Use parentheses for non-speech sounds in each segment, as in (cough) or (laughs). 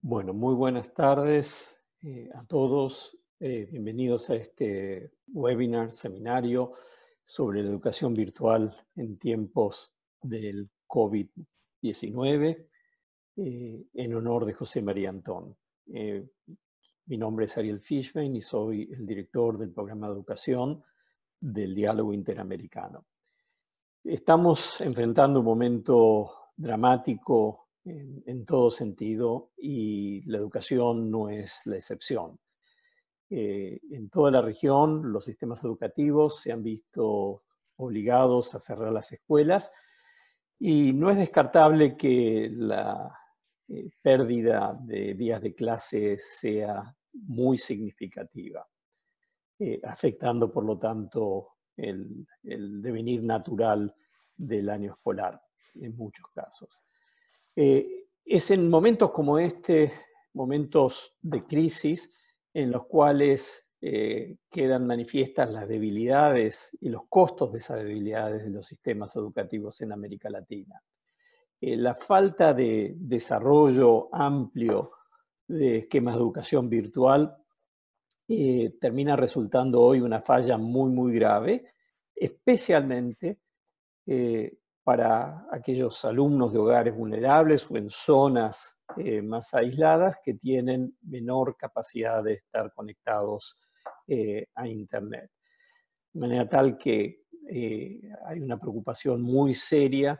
Bueno, muy buenas tardes eh, a todos. Eh, bienvenidos a este webinar, seminario sobre la educación virtual en tiempos del COVID-19 eh, en honor de José María Antón. mi nombre es Ariel Fishman y soy el director del programa de educación del diálogo interamericano. Estamos enfrentando un momento dramático en, todo sentido y la educación no es la excepción. Eh, en toda la región los sistemas educativos se han visto obligados a cerrar las escuelas y no es descartable que la eh, pérdida de días de clase sea muy significativa, eh, afectando por lo tanto el, el devenir natural del año escolar en muchos casos. Eh, es en momentos como este, momentos de crisis, en los cuales eh, quedan manifiestas las debilidades y los costos de esas debilidades de los sistemas educativos en América Latina. Eh, la falta de desarrollo amplio de esquemas de educación virtual termina resultando hoy una falla muy, muy grave, especialmente para aquellos alumnos de hogares vulnerables o en zonas eh, más aisladas que tienen menor capacidad de estar conectados eh, a Internet. De manera tal que eh, hay una preocupación muy seria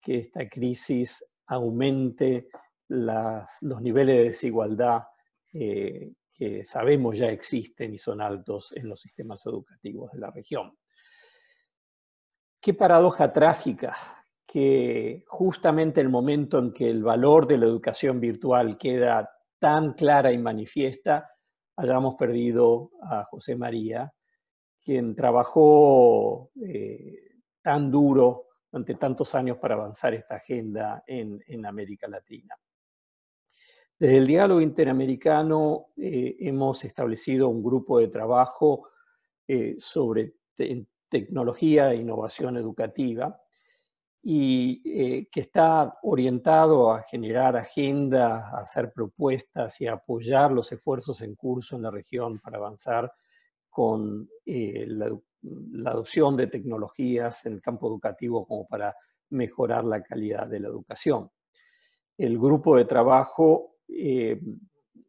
que esta crisis aumente los niveles de desigualdad que sabemos ya existen y son altos en los sistemas educativos de la región. Qué paradoja trágica que justamente el momento en que el valor de la educación virtual queda tan clara y manifiesta, hayamos perdido a José María, quien trabajó eh, tan duro durante tantos años para avanzar esta agenda en, América Latina. Desde el diálogo interamericano eh, hemos establecido un grupo de trabajo eh, sobre tecnología e innovación educativa y eh, que está orientado a generar agenda, a hacer propuestas y apoyar los esfuerzos en curso en la región para avanzar con eh, la, adopción de tecnologías en el campo educativo como para mejorar la calidad de la educación. El grupo de trabajo, eh,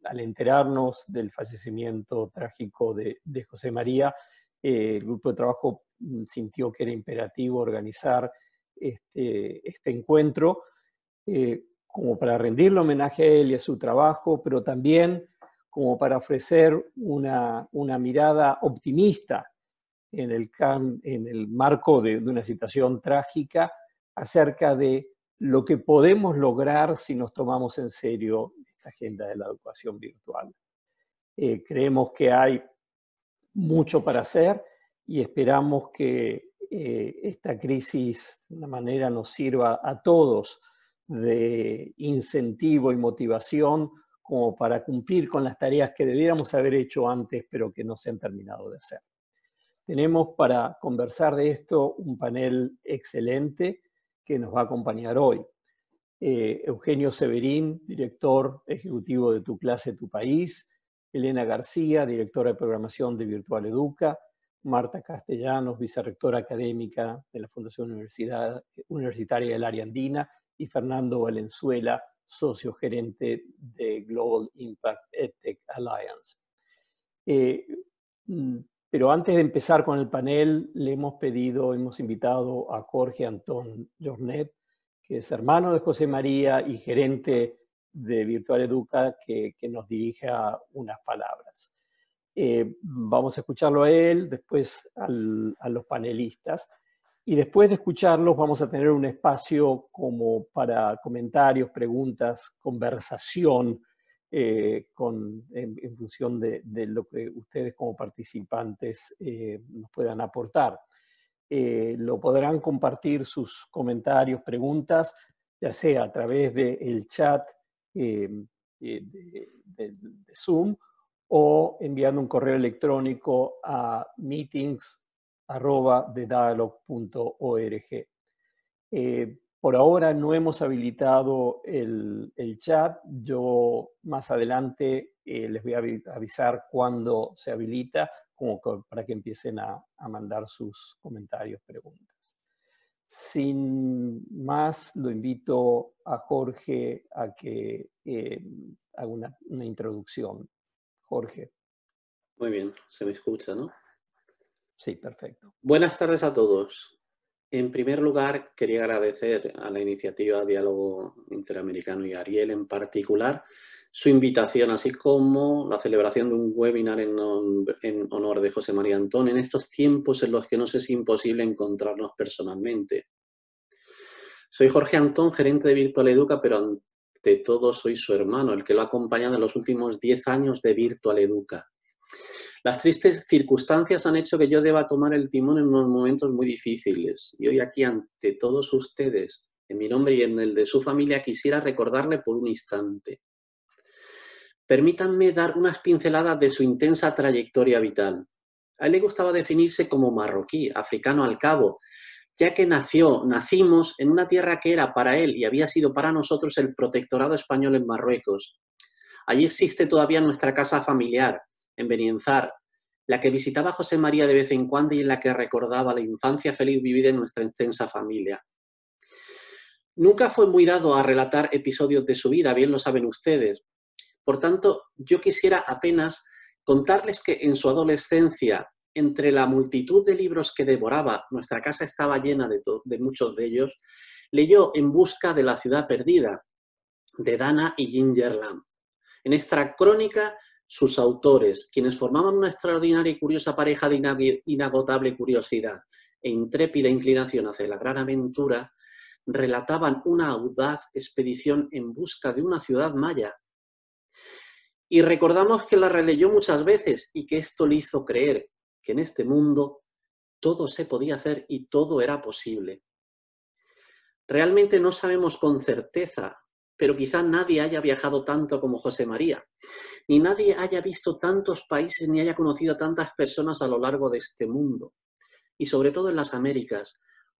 al enterarnos del fallecimiento trágico de, José María, el grupo de trabajo sintió que era imperativo organizar este, este encuentro eh, como para rendirle homenaje a él y a su trabajo, pero también como para ofrecer una, mirada optimista en el, en el marco de, una situación trágica acerca de lo que podemos lograr si nos tomamos en serio esta agenda de la educación virtual. Eh, creemos que hay mucho para hacer y esperamos que eh, esta crisis de una manera nos sirva a todos de incentivo y motivación como para cumplir con las tareas que debiéramos haber hecho antes, pero que no se han terminado de hacer. Tenemos para conversar de esto un panel excelente que nos va a acompañar hoy. Eh, Eugenio Severín, director ejecutivo de Tu Clase, Tu País, Elena García, directora de programación de Virtual Educa, Marta Castellanos, vicerrectora académica de la Fundación Universidad, Universitaria del Área Andina, y Fernando Valenzuela, socio gerente de Global Impact EdTech Alliance. Eh, mm, pero antes de empezar con el panel, le hemos pedido, hemos invitado a Jorge Antón Jornet, que es hermano de José María y gerente de Virtual Educa, que, que nos dirija unas palabras. Eh, vamos a escucharlo a él, después a los panelistas. Y después de escucharlos vamos a tener un espacio como para comentarios, preguntas, conversación eh, con, en, función de, lo que ustedes como participantes eh, nos puedan aportar. lo podrán compartir sus comentarios, preguntas, ya sea a través del chat de, de Zoom o enviando un correo electrónico a meetings.thedialog.org. Eh, por ahora no hemos habilitado el, chat. Yo más adelante eh, les voy a avisar cuándo se habilita, como para que empiecen a, mandar sus comentarios, preguntas. Sin más, lo invito a Jorge a que eh, haga una introducción. Jorge. Muy bien, se me escucha, ¿no? Sí, perfecto. Buenas tardes a todos. En primer lugar, quería agradecer a la iniciativa Diálogo Interamericano y Ariel en particular su invitación, así como la celebración de un webinar en, honor de José María Antón en estos tiempos en los que nos es imposible encontrarnos personalmente. Soy Jorge Antón, gerente de Virtual Educa, pero ante todo soy su hermano, el que lo ha acompañado en los últimos 10 años de Virtual Educa. Las tristes circunstancias han hecho que yo deba tomar el timón en unos momentos muy difíciles. Y hoy aquí ante todos ustedes, en mi nombre y en el de su familia, quisiera recordarle por un instante. Permítanme dar unas pinceladas de su intensa trayectoria vital. A él le gustaba definirse como marroquí, africano al cabo, ya que nació, nacimos en una tierra que era para él y había sido para nosotros el protectorado español en Marruecos. Allí existe todavía nuestra casa familiar, en Benienzar, la que visitaba José María de vez en cuando y en la que recordaba la infancia feliz vivida en nuestra extensa familia. Nunca fue muy dado a relatar episodios de su vida, bien lo saben ustedes. Por tanto, yo quisiera apenas contarles que en su adolescencia, entre la multitud de libros que devoraba, nuestra casa estaba llena de, muchos de ellos, leyó En busca de la ciudad perdida, de Dana y Ginger Lamb. En esta crónica sus autores, quienes formaban una extraordinaria y curiosa pareja de inagotable curiosidad e intrépida inclinación hacia la gran aventura, relataban una audaz expedición en busca de una ciudad maya. Y recordamos que la releyó muchas veces y que esto le hizo creer que en este mundo todo se podía hacer y todo era posible. Realmente no sabemos con certeza pero quizá nadie haya viajado tanto como José María, ni nadie haya visto tantos países ni haya conocido a tantas personas a lo largo de este mundo, y sobre todo en las Américas,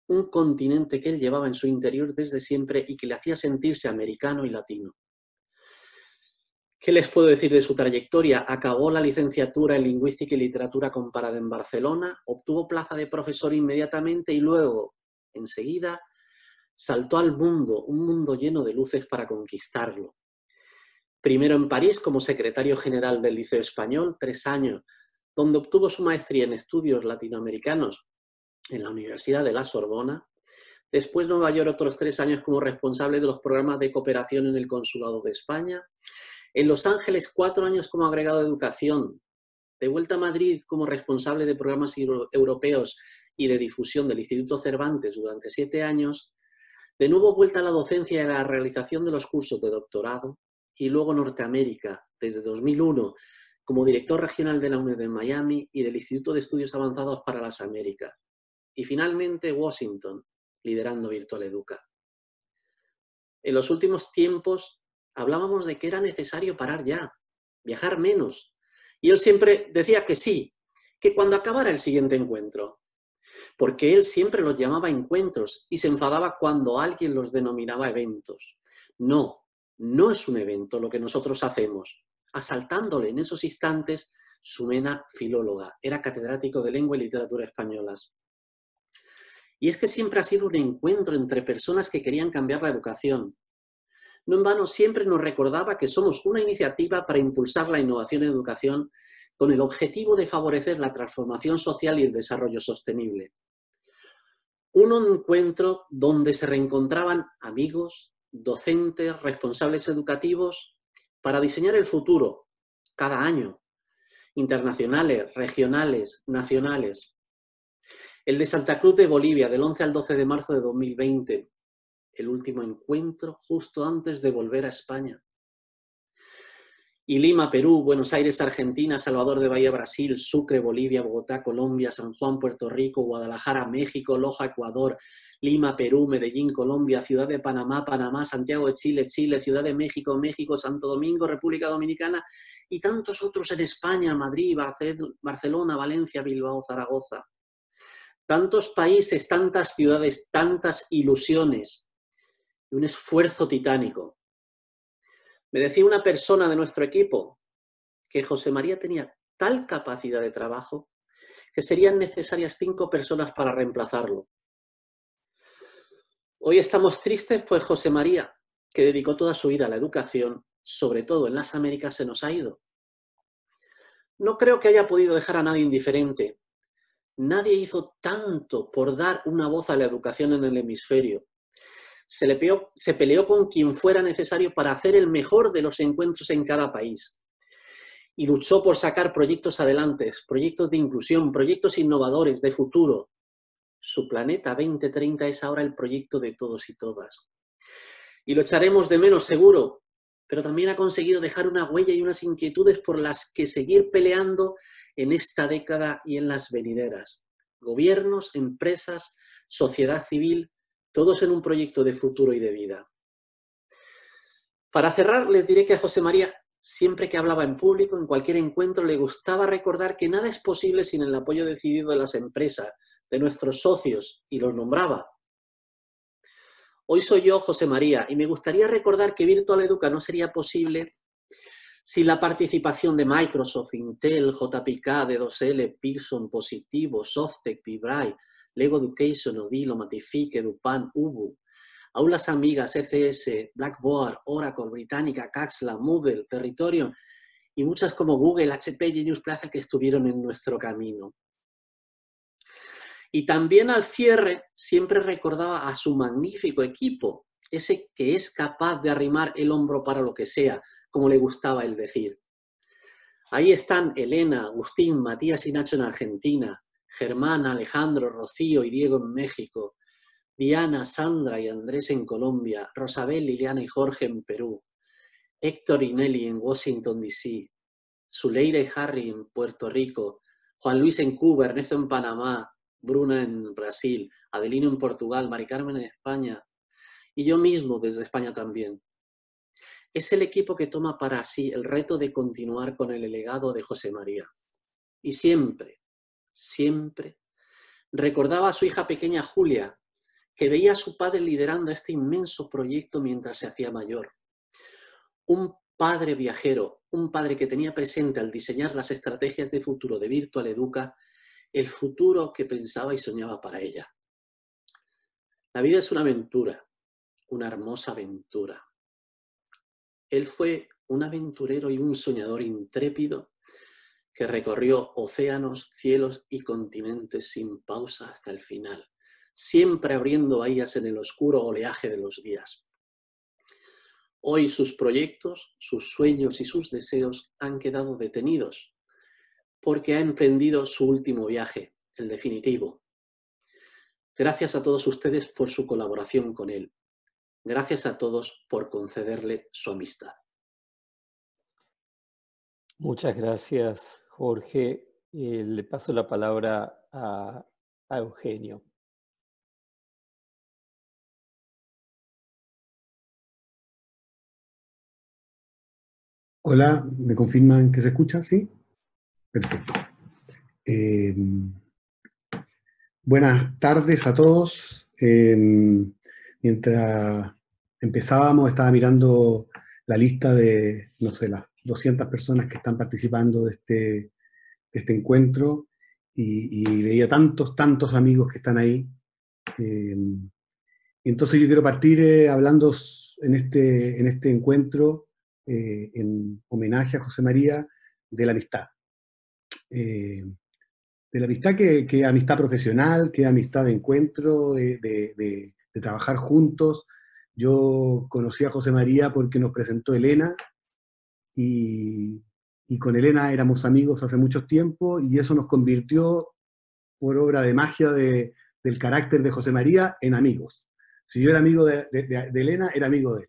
un continente que él llevaba en su interior desde siempre y que le hacía sentirse americano y latino. ¿Qué les puedo decir de su trayectoria? Acabó la licenciatura en Lingüística y Literatura comparada en Barcelona, obtuvo plaza de profesor inmediatamente y luego, enseguida, saltó al mundo, un mundo lleno de luces para conquistarlo. Primero en París como secretario general del Liceo Español, tres años, donde obtuvo su maestría en estudios latinoamericanos en la Universidad de la Sorbona. Después Nueva York otros tres años como responsable de los programas de cooperación en el Consulado de España. En Los Ángeles cuatro años como agregado de educación. De vuelta a Madrid como responsable de programas europeos y de difusión del Instituto Cervantes durante siete años de nuevo vuelta a la docencia y a la realización de los cursos de doctorado y luego Norteamérica desde 2001 como director regional de la UNED en Miami y del Instituto de Estudios Avanzados para las Américas. Y finalmente Washington, liderando Virtual Educa. En los últimos tiempos hablábamos de que era necesario parar ya, viajar menos. Y él siempre decía que sí, que cuando acabara el siguiente encuentro, porque él siempre los llamaba encuentros y se enfadaba cuando alguien los denominaba eventos. No, no es un evento lo que nosotros hacemos. Asaltándole en esos instantes, su mena filóloga, era catedrático de lengua y literatura españolas. Y es que siempre ha sido un encuentro entre personas que querían cambiar la educación. No en vano siempre nos recordaba que somos una iniciativa para impulsar la innovación en educación con el objetivo de favorecer la transformación social y el desarrollo sostenible. Un encuentro donde se reencontraban amigos, docentes, responsables educativos, para diseñar el futuro cada año, internacionales, regionales, nacionales. El de Santa Cruz de Bolivia, del 11 al 12 de marzo de 2020, el último encuentro justo antes de volver a España y Lima, Perú, Buenos Aires, Argentina, Salvador de Bahía, Brasil, Sucre, Bolivia, Bogotá, Colombia, San Juan, Puerto Rico, Guadalajara, México, Loja, Ecuador, Lima, Perú, Medellín, Colombia, Ciudad de Panamá, Panamá, Santiago de Chile, Chile, Ciudad de México, México, Santo Domingo, República Dominicana y tantos otros en España, Madrid, Barcelona, Valencia, Bilbao, Zaragoza. Tantos países, tantas ciudades, tantas ilusiones un esfuerzo titánico. Me decía una persona de nuestro equipo que José María tenía tal capacidad de trabajo que serían necesarias cinco personas para reemplazarlo. Hoy estamos tristes, pues José María, que dedicó toda su vida a la educación, sobre todo en las Américas, se nos ha ido. No creo que haya podido dejar a nadie indiferente. Nadie hizo tanto por dar una voz a la educación en el hemisferio. Se, le se peleó con quien fuera necesario para hacer el mejor de los encuentros en cada país. Y luchó por sacar proyectos adelante, proyectos de inclusión, proyectos innovadores, de futuro. Su planeta 2030 es ahora el proyecto de todos y todas. Y lo echaremos de menos seguro, pero también ha conseguido dejar una huella y unas inquietudes por las que seguir peleando en esta década y en las venideras. Gobiernos, empresas, sociedad civil, todos en un proyecto de futuro y de vida. Para cerrar, les diré que a José María, siempre que hablaba en público, en cualquier encuentro, le gustaba recordar que nada es posible sin el apoyo decidido de las empresas, de nuestros socios, y los nombraba. Hoy soy yo, José María, y me gustaría recordar que Virtual Educa no sería posible sin la participación de Microsoft, Intel, JPK, D2L, Pearson, Positivo, Softec, Vibray, Lego Education, Odilo, Matifique, Dupan, Ubu, Aulas Amigas, FS, Blackboard, Oracle, Británica, Caxla, Moodle, Territorio y muchas como Google, HP, Genius Plaza que estuvieron en nuestro camino. Y también al cierre siempre recordaba a su magnífico equipo, ese que es capaz de arrimar el hombro para lo que sea, como le gustaba el decir. Ahí están Elena, Agustín, Matías y Nacho en Argentina, Germán, Alejandro, Rocío y Diego en México, Diana, Sandra y Andrés en Colombia, Rosabel, Liliana y Jorge en Perú, Héctor y Nelly en Washington, D.C., Zuleira y Harry en Puerto Rico, Juan Luis en Cuba, Ernesto en Panamá, Bruna en Brasil, Adelino en Portugal, Mari Carmen en España y yo mismo desde España también. Es el equipo que toma para sí el reto de continuar con el legado de José María. Y siempre, siempre recordaba a su hija pequeña Julia, que veía a su padre liderando este inmenso proyecto mientras se hacía mayor. Un padre viajero, un padre que tenía presente al diseñar las estrategias de futuro de Virtual Educa el futuro que pensaba y soñaba para ella. La vida es una aventura, una hermosa aventura. Él fue un aventurero y un soñador intrépido que recorrió océanos, cielos y continentes sin pausa hasta el final, siempre abriendo bahías en el oscuro oleaje de los días. Hoy sus proyectos, sus sueños y sus deseos han quedado detenidos porque ha emprendido su último viaje, el definitivo. Gracias a todos ustedes por su colaboración con él. Gracias a todos por concederle su amistad. Muchas gracias, Jorge. Eh, le paso la palabra a, Eugenio. Hola, ¿me confirman que se escucha? ¿Sí? Perfecto. Eh, buenas tardes a todos. Eh, mientras empezábamos, estaba mirando la lista de, no sé, las 200 personas que están participando de este, este encuentro y, veía tantos, tantos amigos que están ahí. Eh, entonces yo quiero partir hablando en este, en este encuentro en homenaje a José María de la amistad. Eh, de la amistad que, que, amistad profesional, que amistad de encuentro, de, trabajar juntos. Yo conocí a José María porque nos presentó Elena y, con Elena éramos amigos hace mucho tiempo y eso nos convirtió, por obra de magia del carácter de José María, en amigos. Si yo era amigo de, Elena, era amigo de él.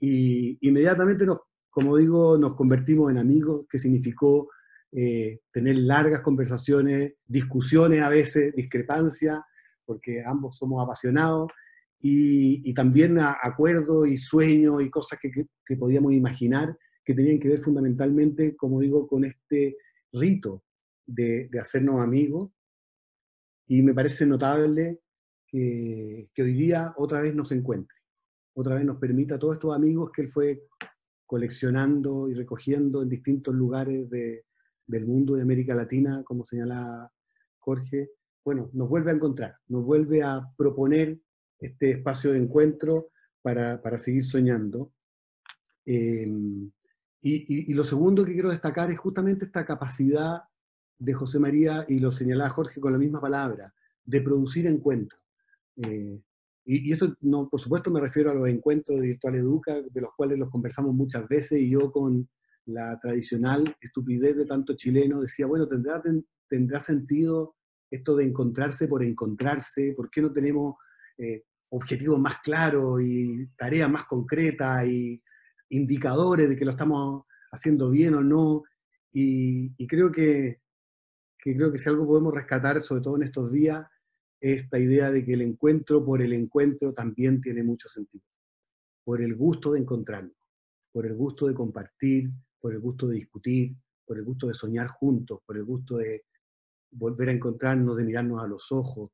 Y inmediatamente, nos, como digo, nos convertimos en amigos, que significó eh, tener largas conversaciones, discusiones a veces, discrepancias, porque ambos somos apasionados, y, también acuerdos y sueños y cosas que, podíamos imaginar que tenían que ver fundamentalmente, como digo, con este rito de, hacernos amigos. Y me parece notable que, que, hoy día otra vez nos encuentre. otra vez nos permita a todos estos amigos que él fue coleccionando y recogiendo en distintos lugares del mundo de América Latina, como señala Jorge, bueno, nos vuelve a encontrar, nos vuelve a proponer este espacio de encuentro para, seguir soñando. Em, y, lo segundo que quiero destacar es justamente esta capacidad de José María, y lo señalaba Jorge con la misma palabra, de producir encuentros. Eh, y, esto, no, por supuesto, me refiero a los encuentros de Virtual Educa, de los cuales los conversamos muchas veces, y yo con la tradicional estupidez de tanto chileno decía, bueno, ¿tendrá, tendrá sentido esto de encontrarse por encontrarse? ¿Por qué no tenemos eh, objetivos más claros y tareas más concretas y indicadores de que lo estamos haciendo bien o no? Y, creo que, creo que si algo podemos rescatar, sobre todo en estos días, esta idea de que el encuentro por el encuentro también tiene mucho sentido. Por el gusto de encontrarnos, por el gusto de compartir, por el gusto de discutir, por el gusto de soñar juntos, por el gusto de volver a encontrarnos, de mirarnos a los ojos,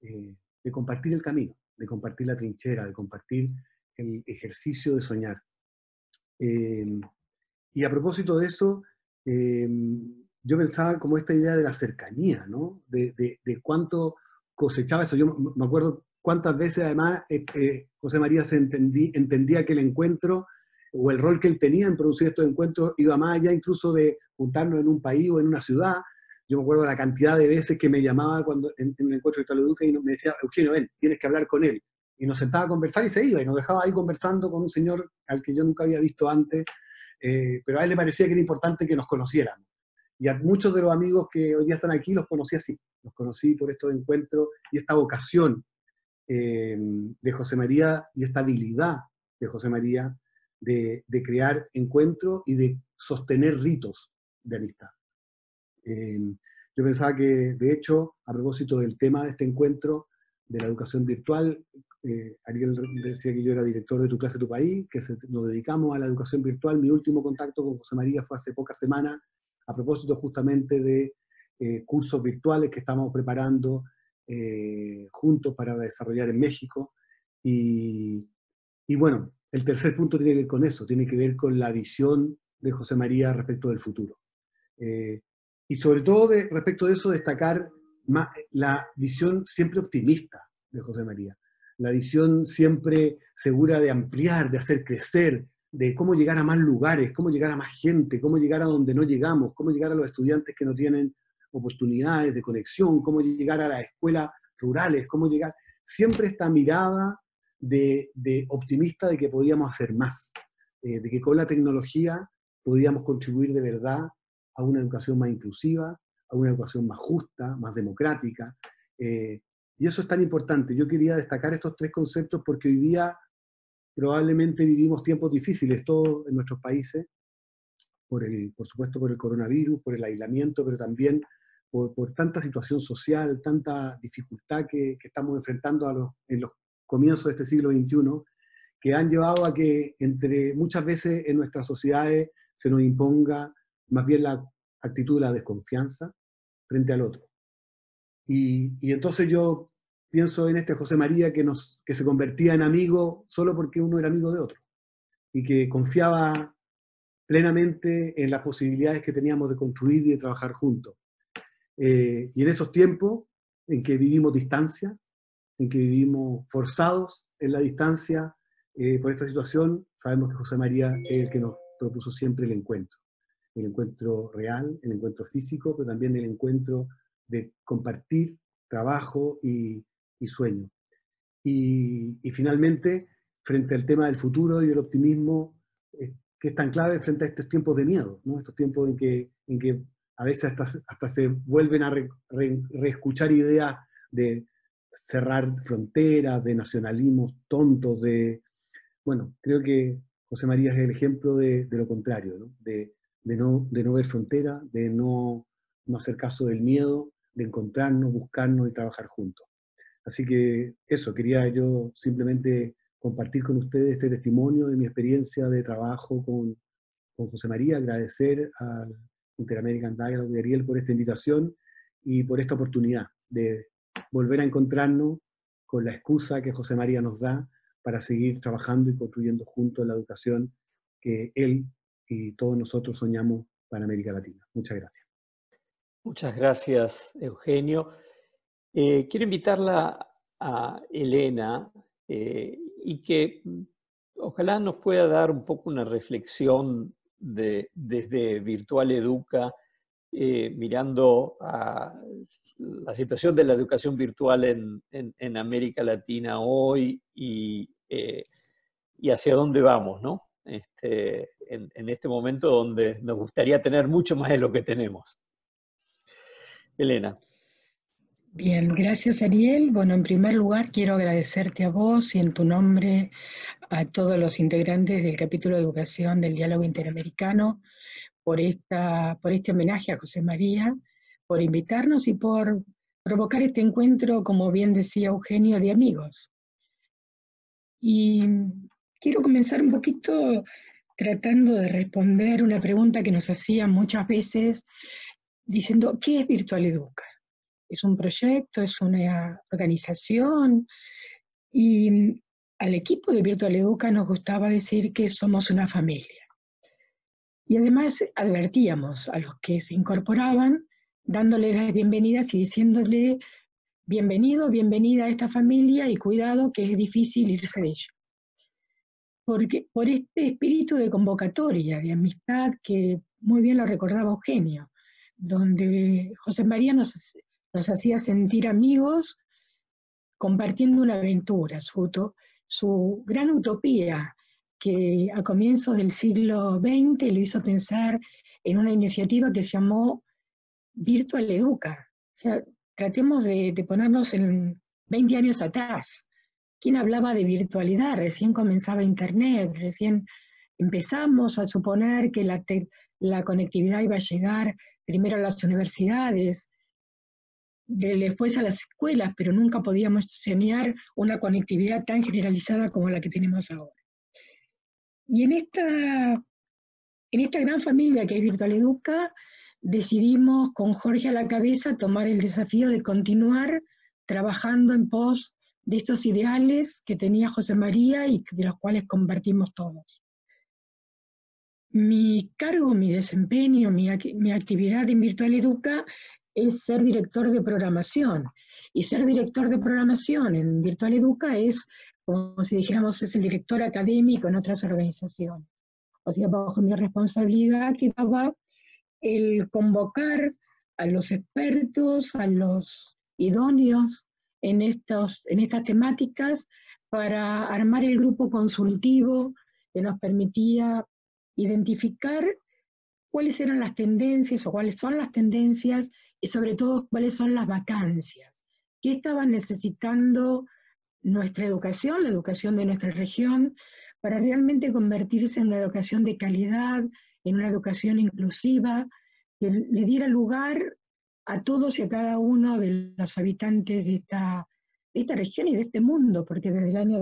eh, de compartir el camino, de compartir la trinchera, de compartir el ejercicio de soñar. Em, y a propósito de eso, em, yo pensaba como esta idea de la cercanía, ¿no? De, de cuánto cosechaba eso. Yo me acuerdo cuántas veces además José María se entendí, entendía que el encuentro o el rol que él tenía en producir estos encuentros iba más allá incluso de juntarnos en un país o en una ciudad. Yo me acuerdo la cantidad de veces que me llamaba cuando en, el encuentro de Educa y me decía, Eugenio, ven, tienes que hablar con él. Y nos sentaba a conversar y se iba, y nos dejaba ahí conversando con un señor al que yo nunca había visto antes, eh, pero a él le parecía que era importante que nos conociéramos. Y a muchos de los amigos que hoy día están aquí los conocí así, los conocí por estos encuentros y esta vocación eh, de José María y esta habilidad de José María de, crear encuentros y de sostener ritos de amistad. Eh, yo pensaba que, de hecho, a propósito del tema de este encuentro, de la educación virtual, eh, Ariel decía que yo era director de Tu Clase, Tu País, que nos dedicamos a la educación virtual. Mi último contacto con José María fue hace pocas semanas a propósito justamente de eh, cursos virtuales que estamos preparando eh, juntos para desarrollar en México. Y, bueno, el tercer punto tiene que ver con eso, tiene que ver con la visión de José María respecto del futuro. Eh, y sobre todo respecto de eso, destacar la visión siempre optimista de José María, la visión siempre segura de ampliar, de hacer crecer, de cómo llegar a más lugares, cómo llegar a más gente, cómo llegar a donde no llegamos, cómo llegar a los estudiantes que no tienen oportunidades de conexión, cómo llegar a las escuelas rurales, cómo llegar. Siempre esta mirada de, optimista de que podíamos hacer más, eh, de que con la tecnología podíamos contribuir de verdad a una educación más inclusiva, a una educación más justa, más democrática. Eh, y eso es tan importante. Yo quería destacar estos tres conceptos porque hoy día probablemente vivimos tiempos difíciles todos en nuestros países, por, el, por supuesto por el coronavirus, por el aislamiento, pero también por, por tanta situación social, tanta dificultad que, que estamos enfrentando a los, en los comienzos de este siglo XXI, que han llevado a que entre muchas veces en nuestras sociedades se nos imponga más bien la actitud de la desconfianza frente al otro. Y, entonces yo pienso en este José María que, nos, que se convertía en amigo solo porque uno era amigo de otro y que confiaba plenamente en las posibilidades que teníamos de construir y de trabajar juntos. Eh, y en estos tiempos en que vivimos distancia, en que vivimos forzados en la distancia eh, por esta situación, sabemos que José María es el que nos propuso siempre el encuentro. El encuentro real, el encuentro físico, pero también el encuentro de compartir trabajo y, y sueño. Y, finalmente, frente al tema del futuro y del optimismo, eh, que es tan clave frente a estos tiempos de miedo, ¿no? estos tiempos en que, en que a veces hasta, hasta se vuelven a reescuchar ideas de cerrar fronteras, de nacionalismos tontos, de... Bueno, creo que José María es el ejemplo de, de lo contrario, ¿no? De, de, no, de no ver fronteras, de no, no hacer caso del miedo, de encontrarnos, buscarnos y trabajar juntos. Así que eso, quería yo simplemente compartir con ustedes este testimonio de mi experiencia de trabajo con, José María, agradecer al Interamerican Dialogue de Ariel por esta invitación y por esta oportunidad de volver a encontrarnos con la excusa que José María nos da para seguir trabajando y construyendo juntos la educación que él y todos nosotros soñamos para América Latina. Muchas gracias. Muchas gracias, Eugenio. Eh, quiero invitarla a Elena eh, y que mm, ojalá nos pueda dar un poco una reflexión de, desde Virtual Educa, eh, mirando a la situación de la educación virtual en, América Latina hoy y, y, hacia dónde vamos, ¿no? Este, en, este momento donde nos gustaría tener mucho más de lo que tenemos. Elena. Bien, gracias Ariel. Bueno, en primer lugar quiero agradecerte a vos y en tu nombre a todos los integrantes del capítulo de educación del diálogo interamericano por, esta, por este homenaje a José María, por invitarnos y por provocar este encuentro, como bien decía Eugenio, de amigos. Y quiero comenzar un poquito tratando de responder una pregunta que nos hacían muchas veces diciendo, ¿qué es Virtual Educa? ¿Es un proyecto? ¿Es una organización? Y al equipo de Virtual Educa nos gustaba decir que somos una familia. Y además advertíamos a los que se incorporaban, dándole las bienvenidas y diciéndole, bienvenido, bienvenida a esta familia y cuidado que es difícil irse de ella. Porque, por este espíritu de convocatoria, de amistad que muy bien lo recordaba Eugenio, donde José María nos, nos hacía sentir amigos compartiendo una aventura, su, su gran utopía que a comienzos del siglo XX lo hizo pensar en una iniciativa que se llamó Virtual Educa. O sea, tratemos de, ponernos en 20 años atrás. ¿Quién hablaba de virtualidad? Recién comenzaba Internet, recién empezamos a suponer que la, la conectividad iba a llegar primero a las universidades, después a las escuelas, pero nunca podíamos soñar una conectividad tan generalizada como la que tenemos ahora. Y en esta, en esta gran familia que es Virtual Educa, decidimos con Jorge a la cabeza tomar el desafío de continuar trabajando en pos de estos ideales que tenía José María y de los cuales compartimos todos. Mi cargo, mi desempeño, mi, actividad en Virtual Educa es ser director de programación. Y ser director de programación en Virtual Educa es, como si dijéramos, es el director académico en otras organizaciones. O sea, bajo mi responsabilidad quedaba el convocar a los expertos, a los idóneos en, estos, en estas temáticas para armar el grupo consultivo que nos permitía identificar cuáles eran las tendencias o cuáles son las tendencias y sobre todo cuáles son las vacancias. ¿Qué estaba necesitando nuestra educación, la educación de nuestra región, para realmente convertirse en una educación de calidad, en una educación inclusiva, que le diera lugar a todos y a cada uno de los habitantes de esta, esta región y de este mundo, porque desde el año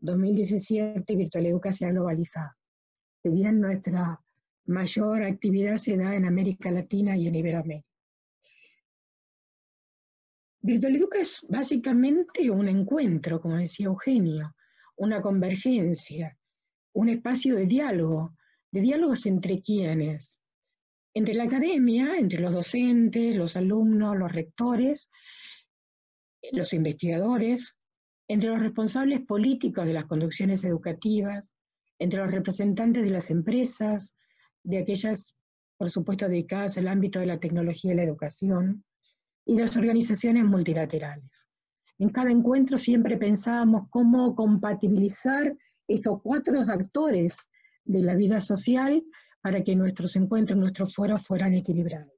2017 Virtual Educa se ha globalizado si bien nuestra mayor actividad se da en América Latina y en Iberoamérica. Virtual Educa es básicamente un encuentro, como decía Eugenio, una convergencia, un espacio de diálogo, de diálogos entre quienes, entre la academia, entre los docentes, los alumnos, los rectores, los investigadores, entre los responsables políticos de las conducciones educativas, entre los representantes de las empresas, de aquellas, por supuesto, dedicadas al ámbito de la tecnología y la educación, y de las organizaciones multilaterales. En cada encuentro siempre pensábamos cómo compatibilizar estos cuatro actores de la vida social para que nuestros encuentros, nuestros foros fueran equilibrados.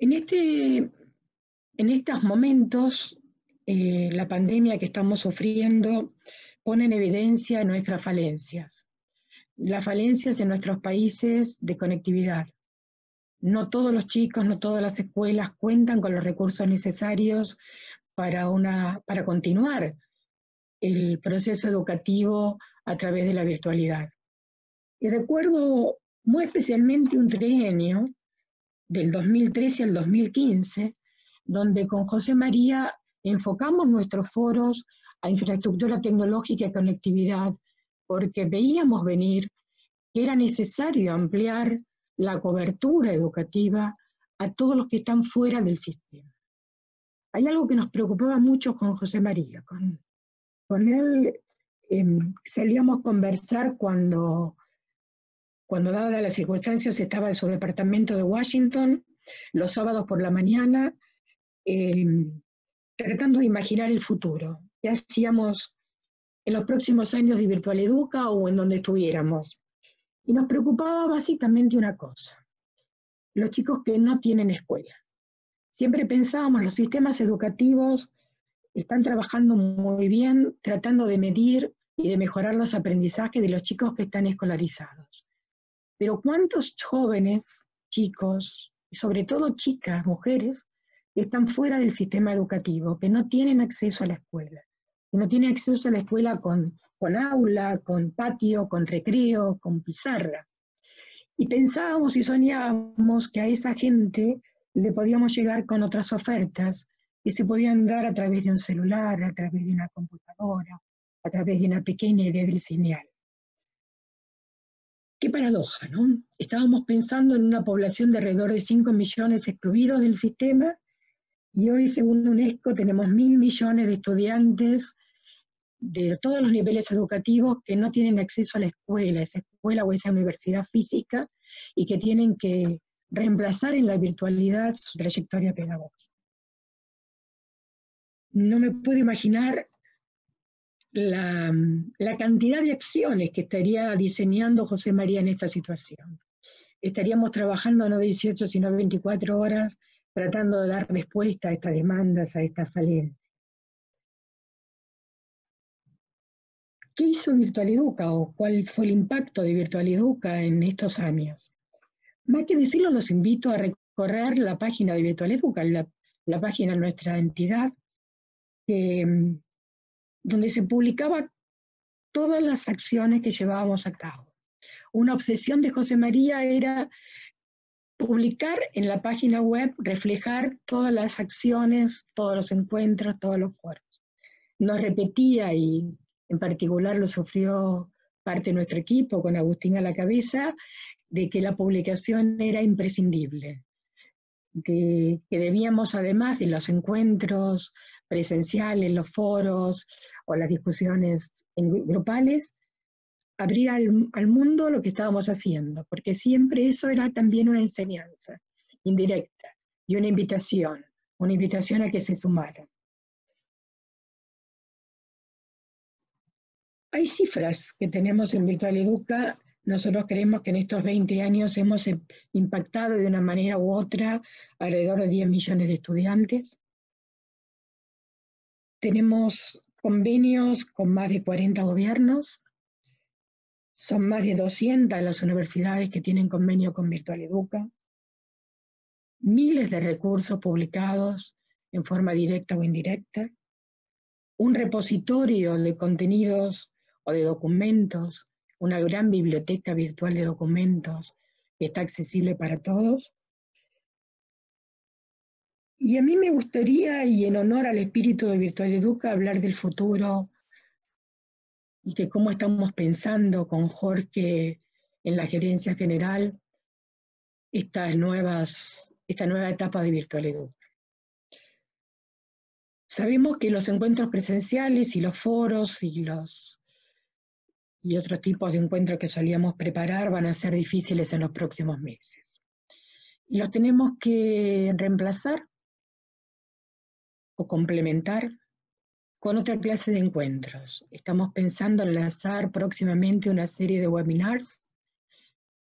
En, este, en estos momentos eh, la pandemia que estamos sufriendo pone en evidencia nuestras falencias. Las falencias en nuestros países de conectividad. No todos los chicos, no todas las escuelas cuentan con los recursos necesarios para, una, para continuar el proceso educativo a través de la virtualidad. Y recuerdo muy especialmente un trienio del 2013 al 2015, donde con José María enfocamos nuestros foros a infraestructura tecnológica y conectividad porque veíamos venir que era necesario ampliar la cobertura educativa a todos los que están fuera del sistema. Hay algo que nos preocupaba mucho con José María. Con, con él em, solíamos conversar cuando, cuando dadas las circunstancias, estaba en su departamento de Washington, los sábados por la mañana, em, tratando de imaginar el futuro. ¿Qué hacíamos en los próximos años de Virtual Educa o en donde estuviéramos? Y nos preocupaba básicamente una cosa, los chicos que no tienen escuela. Siempre pensábamos, los sistemas educativos están trabajando muy bien tratando de medir y de mejorar los aprendizajes de los chicos que están escolarizados. Pero ¿cuántos jóvenes, chicos, y sobre todo chicas, mujeres, están fuera del sistema educativo, que no tienen acceso a la escuela? Que no tienen acceso a la escuela con con aula, con patio, con recreo, con pizarra. Y pensábamos y soñábamos que a esa gente le podíamos llegar con otras ofertas que se podían dar a través de un celular, a través de una computadora, a través de una pequeña y débil señal. Qué paradoja, ¿no? Estábamos pensando en una población de alrededor de 5 millones excluidos del sistema y hoy, según UNESCO, tenemos mil millones de estudiantes de todos los niveles educativos que no tienen acceso a la escuela, esa escuela o esa universidad física, y que tienen que reemplazar en la virtualidad su trayectoria pedagógica. No me puedo imaginar la, la, cantidad de acciones que estaría diseñando José María en esta situación. Estaríamos trabajando no 18, sino 24 horas tratando de dar respuesta a estas demandas, a estas falencias. ¿Qué hizo Virtual Educa o cuál fue el impacto de Virtual Educa en estos años? Más que decirlo, los invito a recorrer la página de Virtual Educa, la, página de nuestra entidad, mm, donde se publicaba todas las acciones que llevábamos a cabo. Una obsesión de José María era publicar en la página web, reflejar todas las acciones, todos los encuentros, todos los foros. Nos repetía y en particular lo sufrió parte de nuestro equipo con Agustín a la cabeza, de que la publicación era imprescindible, de que debíamos además de los encuentros presenciales, los foros o las discusiones grupales, abrir al, al, mundo lo que estábamos haciendo, porque siempre eso era también una enseñanza indirecta y una invitación, una invitación a que se sumaran. Hay cifras que tenemos en Virtual Educa. Nosotros creemos que en estos 20 años hemos impactado de una manera u otra alrededor de 10 millones de estudiantes. Tenemos convenios con más de 40 gobiernos. Son más de 200 las universidades que tienen convenio con Virtual Educa. Miles de recursos publicados en forma directa o indirecta. Un repositorio de contenidos o de documentos, una gran biblioteca virtual de documentos que está accesible para todos. Y a mí me gustaría, y en honor al espíritu de Virtual Educa, hablar del futuro y de cómo estamos pensando con Jorge en la gerencia general estas nuevas, esta nueva etapa de Virtual Educa. Sabemos que los encuentros presenciales y los foros y los y otros tipos de encuentros que solíamos preparar van a ser difíciles en los próximos meses. Los tenemos que reemplazar o complementar con otra clase de encuentros. Estamos pensando en lanzar próximamente una serie de webinars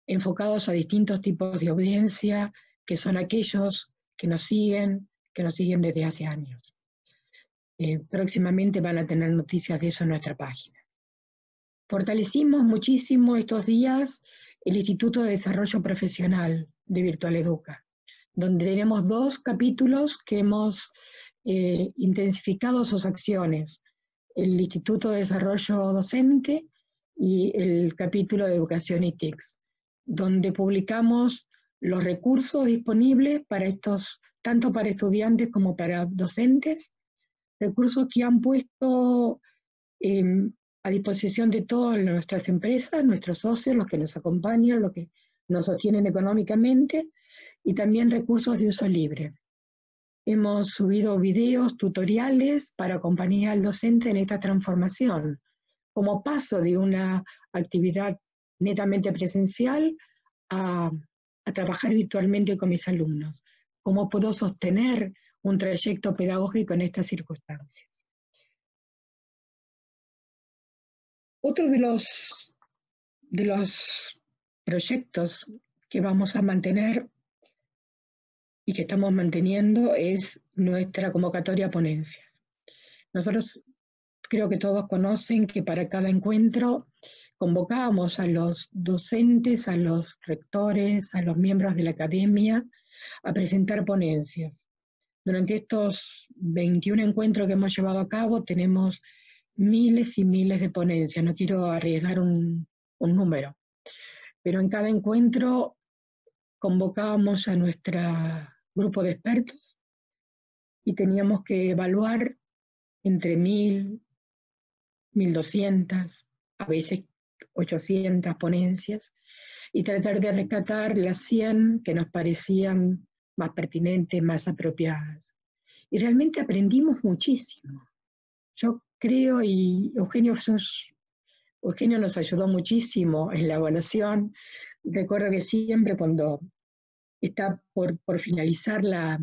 enfocados a distintos tipos de audiencia, que son aquellos que nos siguen, que nos siguen desde hace años. Eh, próximamente van a tener noticias de eso en nuestra página. Fortalecimos muchísimo estos días el Instituto de Desarrollo Profesional de Virtual Educa, donde tenemos dos capítulos que hemos eh, intensificado sus acciones, el Instituto de Desarrollo Docente y el capítulo de Educación y TICS, donde publicamos los recursos disponibles para estos, tanto para estudiantes como para docentes, recursos que han puesto em, a disposición de todas nuestras empresas, nuestros socios, los que nos acompañan, los que nos sostienen económicamente, y también recursos de uso libre. Hemos subido videos, tutoriales para acompañar al docente en esta transformación, como paso de una actividad netamente presencial a, trabajar virtualmente con mis alumnos. ¿Cómo puedo sostener un trayecto pedagógico en estas circunstancias? Otro de los, de los proyectos que vamos a mantener y que estamos manteniendo es nuestra convocatoria a ponencias. Nosotros creo que todos conocen que para cada encuentro convocábamos a los docentes, a los rectores, a los miembros de la academia a presentar ponencias. Durante estos 21 encuentros que hemos llevado a cabo tenemos miles y miles de ponencias, no quiero arriesgar un, un número, pero en cada encuentro convocábamos a nuestro grupo de expertos y teníamos que evaluar entre mil, mil doscientas, a veces 800 ponencias y tratar de rescatar las 100 que nos parecían más pertinentes, más apropiadas. Y realmente aprendimos muchísimo. Yo creo, y Eugenio, Eugenio nos ayudó muchísimo en la evaluación. Recuerdo que siempre cuando está por, por finalizar la,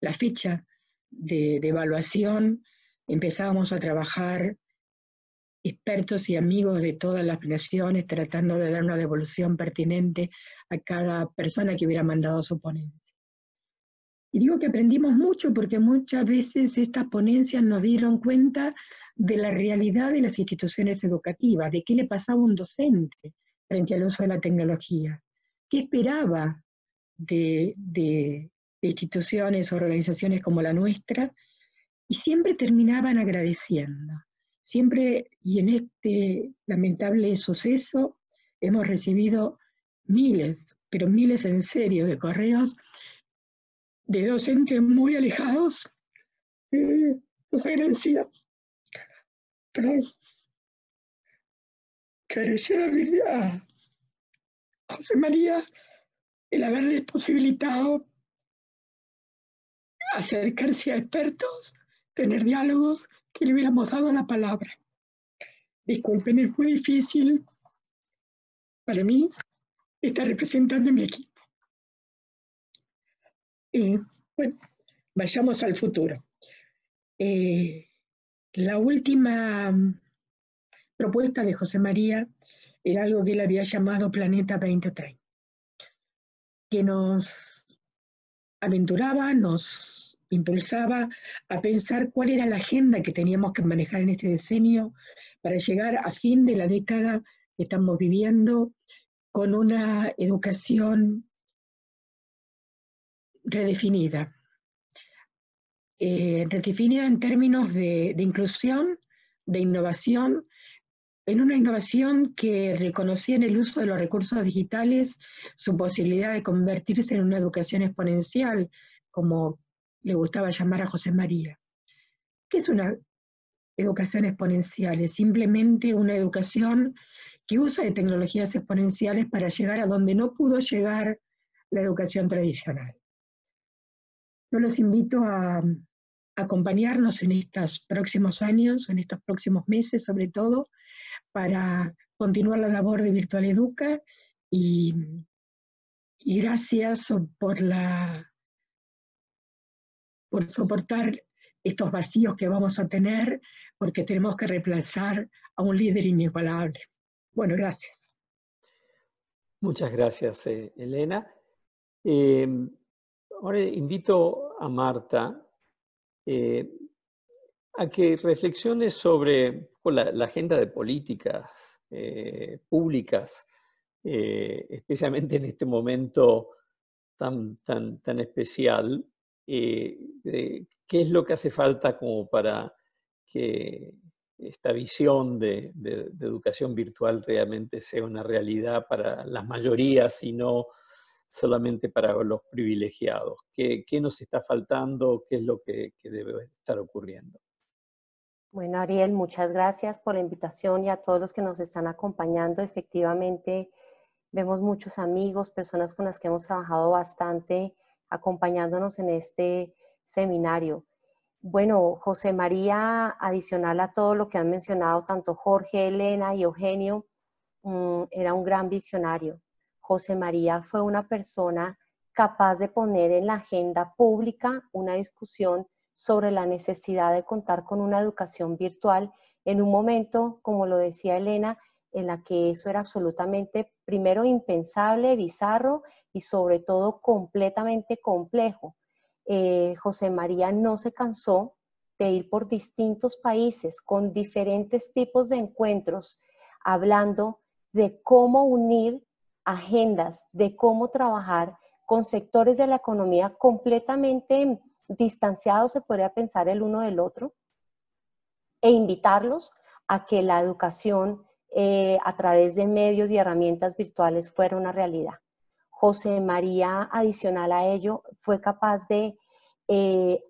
la fecha de, de, evaluación, empezábamos a trabajar expertos y amigos de todas las naciones tratando de dar una devolución pertinente a cada persona que hubiera mandado su ponencia. Y digo que aprendimos mucho porque muchas veces estas ponencias nos dieron cuenta de la realidad de las instituciones educativas, de qué le pasaba a un docente frente al uso de la tecnología, qué esperaba de, de, instituciones o organizaciones como la nuestra, y siempre terminaban agradeciendo. Siempre, y en este lamentable suceso, hemos recibido miles, pero miles en serio, de correos de docentes muy alejados, eh, los agradecía. Perdón. Que agradecía a José María el haberles posibilitado acercarse a expertos, tener diálogos, que le hubiéramos dado la palabra. Disculpen, es muy difícil para mí estar representando a mi equipo. Eh, bueno, vayamos al futuro. Eh, la última propuesta de José María era algo que él había llamado Planeta 2030, que nos aventuraba, nos impulsaba a pensar cuál era la agenda que teníamos que manejar en este decenio para llegar a fin de la década que estamos viviendo con una educación redefinida. Eh, redefinida en términos de, de inclusión, de innovación, en una innovación que reconocía en el uso de los recursos digitales su posibilidad de convertirse en una educación exponencial, como le gustaba llamar a José María. ¿Qué es una educación exponencial? Es simplemente una educación que usa de tecnologías exponenciales para llegar a donde no pudo llegar la educación tradicional. Yo los invito a, acompañarnos en estos próximos años, en estos próximos meses sobre todo, para continuar la labor de Virtual Educa y, y gracias por, la, por soportar estos vacíos que vamos a tener, porque tenemos que reemplazar a un líder inigualable. Bueno, gracias. Muchas gracias, eh, Elena. Eh, Ahora invito a Marta eh, a que reflexione sobre la, agenda de políticas eh, públicas, eh, especialmente en este momento tan, tan, tan especial. ¿Qué es lo que hace falta como para que esta visión de, educación virtual realmente sea una realidad para las mayorías y no solamente para los privilegiados? ¿Qué, qué nos está faltando? ¿Qué es lo que, debe estar ocurriendo? Bueno, Ariel, muchas gracias por la invitación y a todos los que nos están acompañando. Efectivamente, vemos muchos amigos, personas con las que hemos trabajado bastante acompañándonos en este seminario. Bueno, José María, adicional a todo lo que han mencionado tanto Jorge, Elena y Eugenio, mm, era un gran visionario. José María fue una persona capaz de poner en la agenda pública una discusión sobre la necesidad de contar con una educación virtual en un momento, como lo decía Elena, en la que eso era absolutamente, primero, impensable, bizarro y sobre todo completamente complejo. Eh, José María no se cansó de ir por distintos países con diferentes tipos de encuentros, hablando de cómo unir agendas, de cómo trabajar con sectores de la economía completamente distanciados, se podría pensar el uno del otro, e invitarlos a que la educación eh, a través de medios y herramientas virtuales fuera una realidad. José María, adicional a ello, fue capaz de eh,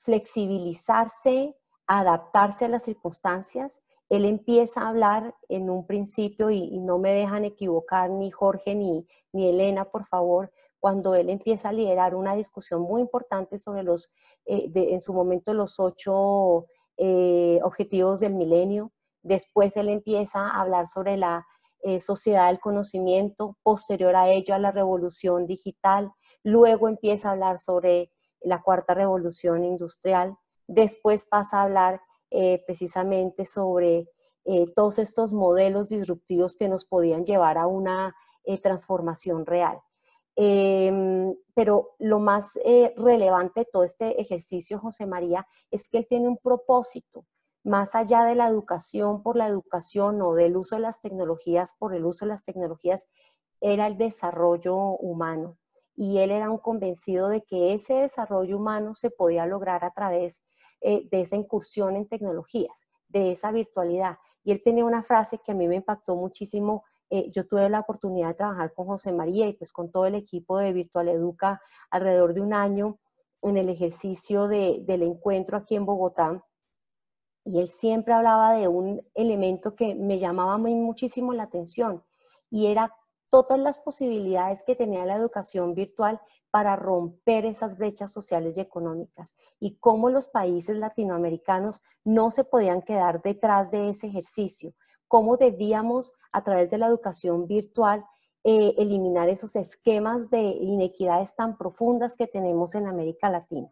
flexibilizarse, adaptarse a las circunstancias. Él empieza a hablar en un principio, y, no me dejan equivocar ni Jorge ni, ni Elena, por favor, cuando él empieza a liderar una discusión muy importante sobre los, eh, en su momento, los ocho eh, objetivos del milenio. Después él empieza a hablar sobre la eh, sociedad del conocimiento, posterior a ello a la revolución digital, luego empieza a hablar sobre la cuarta revolución industrial, después pasa a hablar precisamente sobre todos estos modelos disruptivos que nos podían llevar a una transformación real. Em, pero lo más relevante de todo este ejercicio, José María, es que él tiene un propósito, más allá de la educación por la educación o del uso de las tecnologías por el uso de las tecnologías, era el desarrollo humano. Y él era un convencido de que ese desarrollo humano se podía lograr a través eh, de esa incursión en tecnologías, de esa virtualidad. Y él tenía una frase que a mí me impactó muchísimo. Eh, yo tuve la oportunidad de trabajar con José María y pues con todo el equipo de Virtual Educa alrededor de un año en el ejercicio del encuentro aquí en Bogotá. Y él siempre hablaba de un elemento que me llamaba muy, muchísimo la atención y era todas las posibilidades que tenía la educación virtual para romper esas brechas sociales y económicas y cómo los países latinoamericanos no se podían quedar detrás de ese ejercicio, cómo debíamos a través de la educación virtual eh, eliminar esos esquemas de inequidades tan profundas que tenemos en América Latina.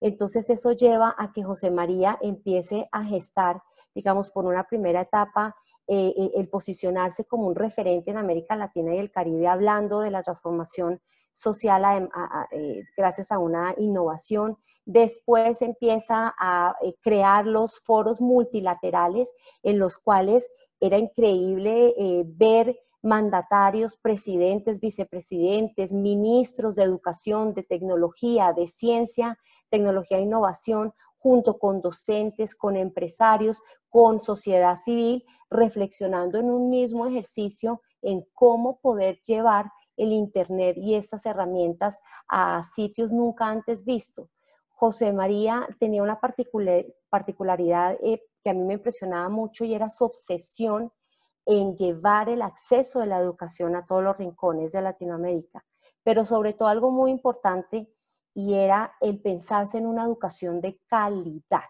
Entonces eso lleva a que José María empiece a gestar, digamos, por una primera etapa, eh, eh, el posicionarse como un referente en América Latina y el Caribe, hablando de la transformación social eh, gracias a una innovación. Después empieza a crear los foros multilaterales en los cuales era increíble ver mandatarios, presidentes, vicepresidentes, ministros de educación, de tecnología, de ciencia, tecnología e innovación, junto con docentes, con empresarios, con sociedad civil, reflexionando en un mismo ejercicio en cómo poder llevar el Internet y estas herramientas a sitios nunca antes vistos. José María tenía una particularidad eh, que a mí me impresionaba mucho y era su obsesión en llevar el acceso de la educación a todos los rincones de Latinoamérica. Pero sobre todo algo muy importante y era el pensarse en una educación de calidad.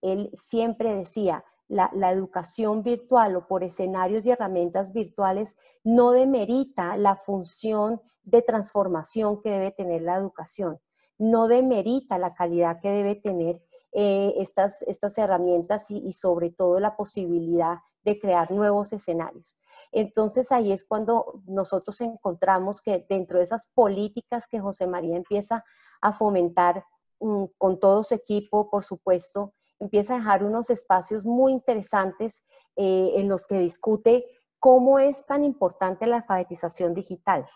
Él siempre decía, la, educación virtual o por escenarios y herramientas virtuales no demerita la función de transformación que debe tener la educación, no demerita la calidad que debe tener eh, estas, estas herramientas y, sobre todo la posibilidad de crear nuevos escenarios. Entonces ahí es cuando nosotros encontramos que dentro de esas políticas que José María empieza a fomentar mm, con todo su equipo, por supuesto, empieza a dejar unos espacios muy interesantes eh, en los que discute cómo es tan importante la alfabetización digital.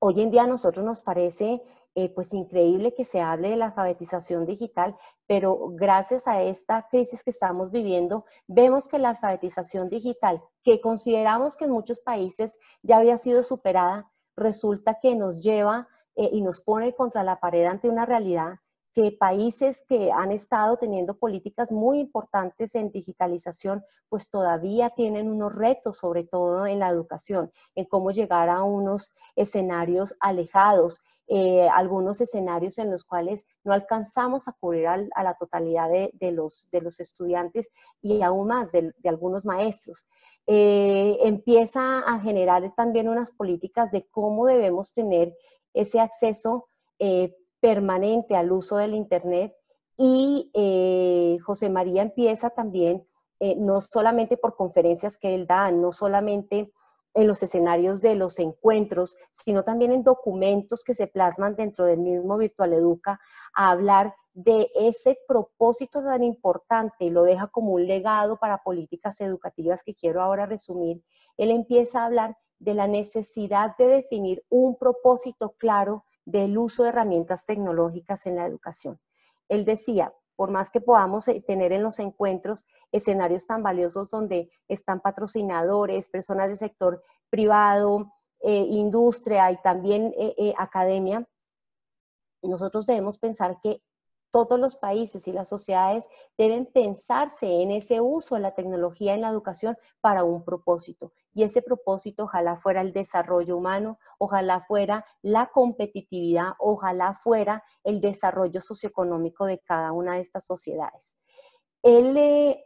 Hoy en día a nosotros nos parece eh, pues increíble que se hable de la alfabetización digital, pero gracias a esta crisis que estamos viviendo, vemos que la alfabetización digital, que consideramos que en muchos países ya había sido superada, resulta que nos lleva eh, y nos pone contra la pared ante una realidad que países que han estado teniendo políticas muy importantes en digitalización, pues todavía tienen unos retos, sobre todo en la educación, en cómo llegar a unos escenarios alejados, eh, algunos escenarios en los cuales no alcanzamos a cubrir a la totalidad de, los, estudiantes y aún más de, algunos maestros. Eh, empieza a generar también unas políticas de cómo debemos tener ese acceso eh, permanente al uso del Internet y eh, José María empieza también, eh, no solamente por conferencias que él da, no solamente en los escenarios de los encuentros, sino también en documentos que se plasman dentro del mismo Virtual Educa, a hablar de ese propósito tan importante y lo deja como un legado para políticas educativas que quiero ahora resumir. Él empieza a hablar de la necesidad de definir un propósito claro del uso de herramientas tecnológicas en la educación. Él decía, por más que podamos eh, tener en los encuentros escenarios tan valiosos donde están patrocinadores, personas del sector privado, eh, industria y también eh, academia, nosotros debemos pensar que todos los países y las sociedades deben pensarse en ese uso de la tecnología en la educación para un propósito. Y ese propósito ojalá fuera el desarrollo humano, ojalá fuera la competitividad, ojalá fuera el desarrollo socioeconómico de cada una de estas sociedades. Él eh,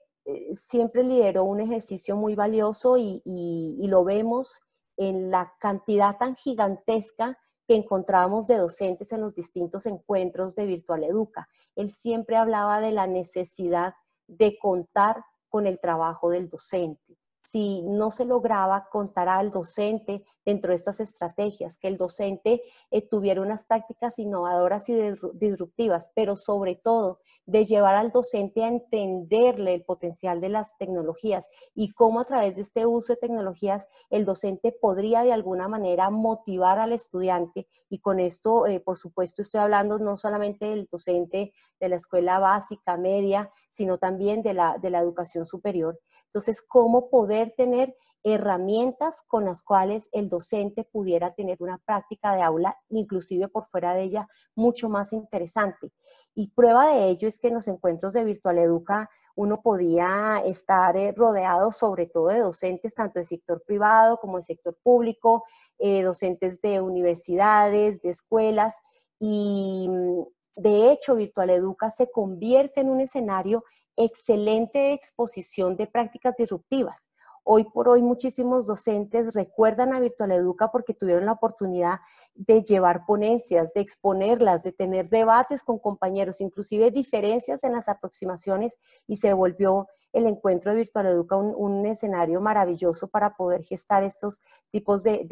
siempre lideró un ejercicio muy valioso y lo vemos en la cantidad tan gigantesca que encontrábamos de docentes en los distintos encuentros de Virtual Educa. Él siempre hablaba de la necesidad de contar con el trabajo del docente. Si no se lograba contar al docente dentro de estas estrategias, que el docente eh, tuviera unas tácticas innovadoras y disruptivas, pero sobre todo de llevar al docente a entenderle el potencial de las tecnologías y cómo a través de este uso de tecnologías el docente podría de alguna manera motivar al estudiante. Y con esto, eh, por supuesto, estoy hablando no solamente del docente de la escuela básica, media, sino también de la, de la educación superior. Entonces, cómo poder tener herramientas con las cuales el docente pudiera tener una práctica de aula, inclusive por fuera de ella, mucho más interesante. Y prueba de ello es que en los encuentros de Virtual Educa uno podía estar eh, rodeado sobre todo de docentes, tanto del sector privado como del sector público, eh, docentes de universidades, de escuelas, y mm, de hecho Virtual Educa se convierte en un escenario excelente de exposición de prácticas disruptivas Hoy por hoy muchísimos docentes recuerdan a Virtual Educa porque tuvieron la oportunidad de llevar ponencias, de exponerlas, de tener debates con compañeros, inclusive diferencias en las aproximaciones y se volvió el encuentro de Virtual Educa un, escenario maravilloso para poder gestar estos tipos de,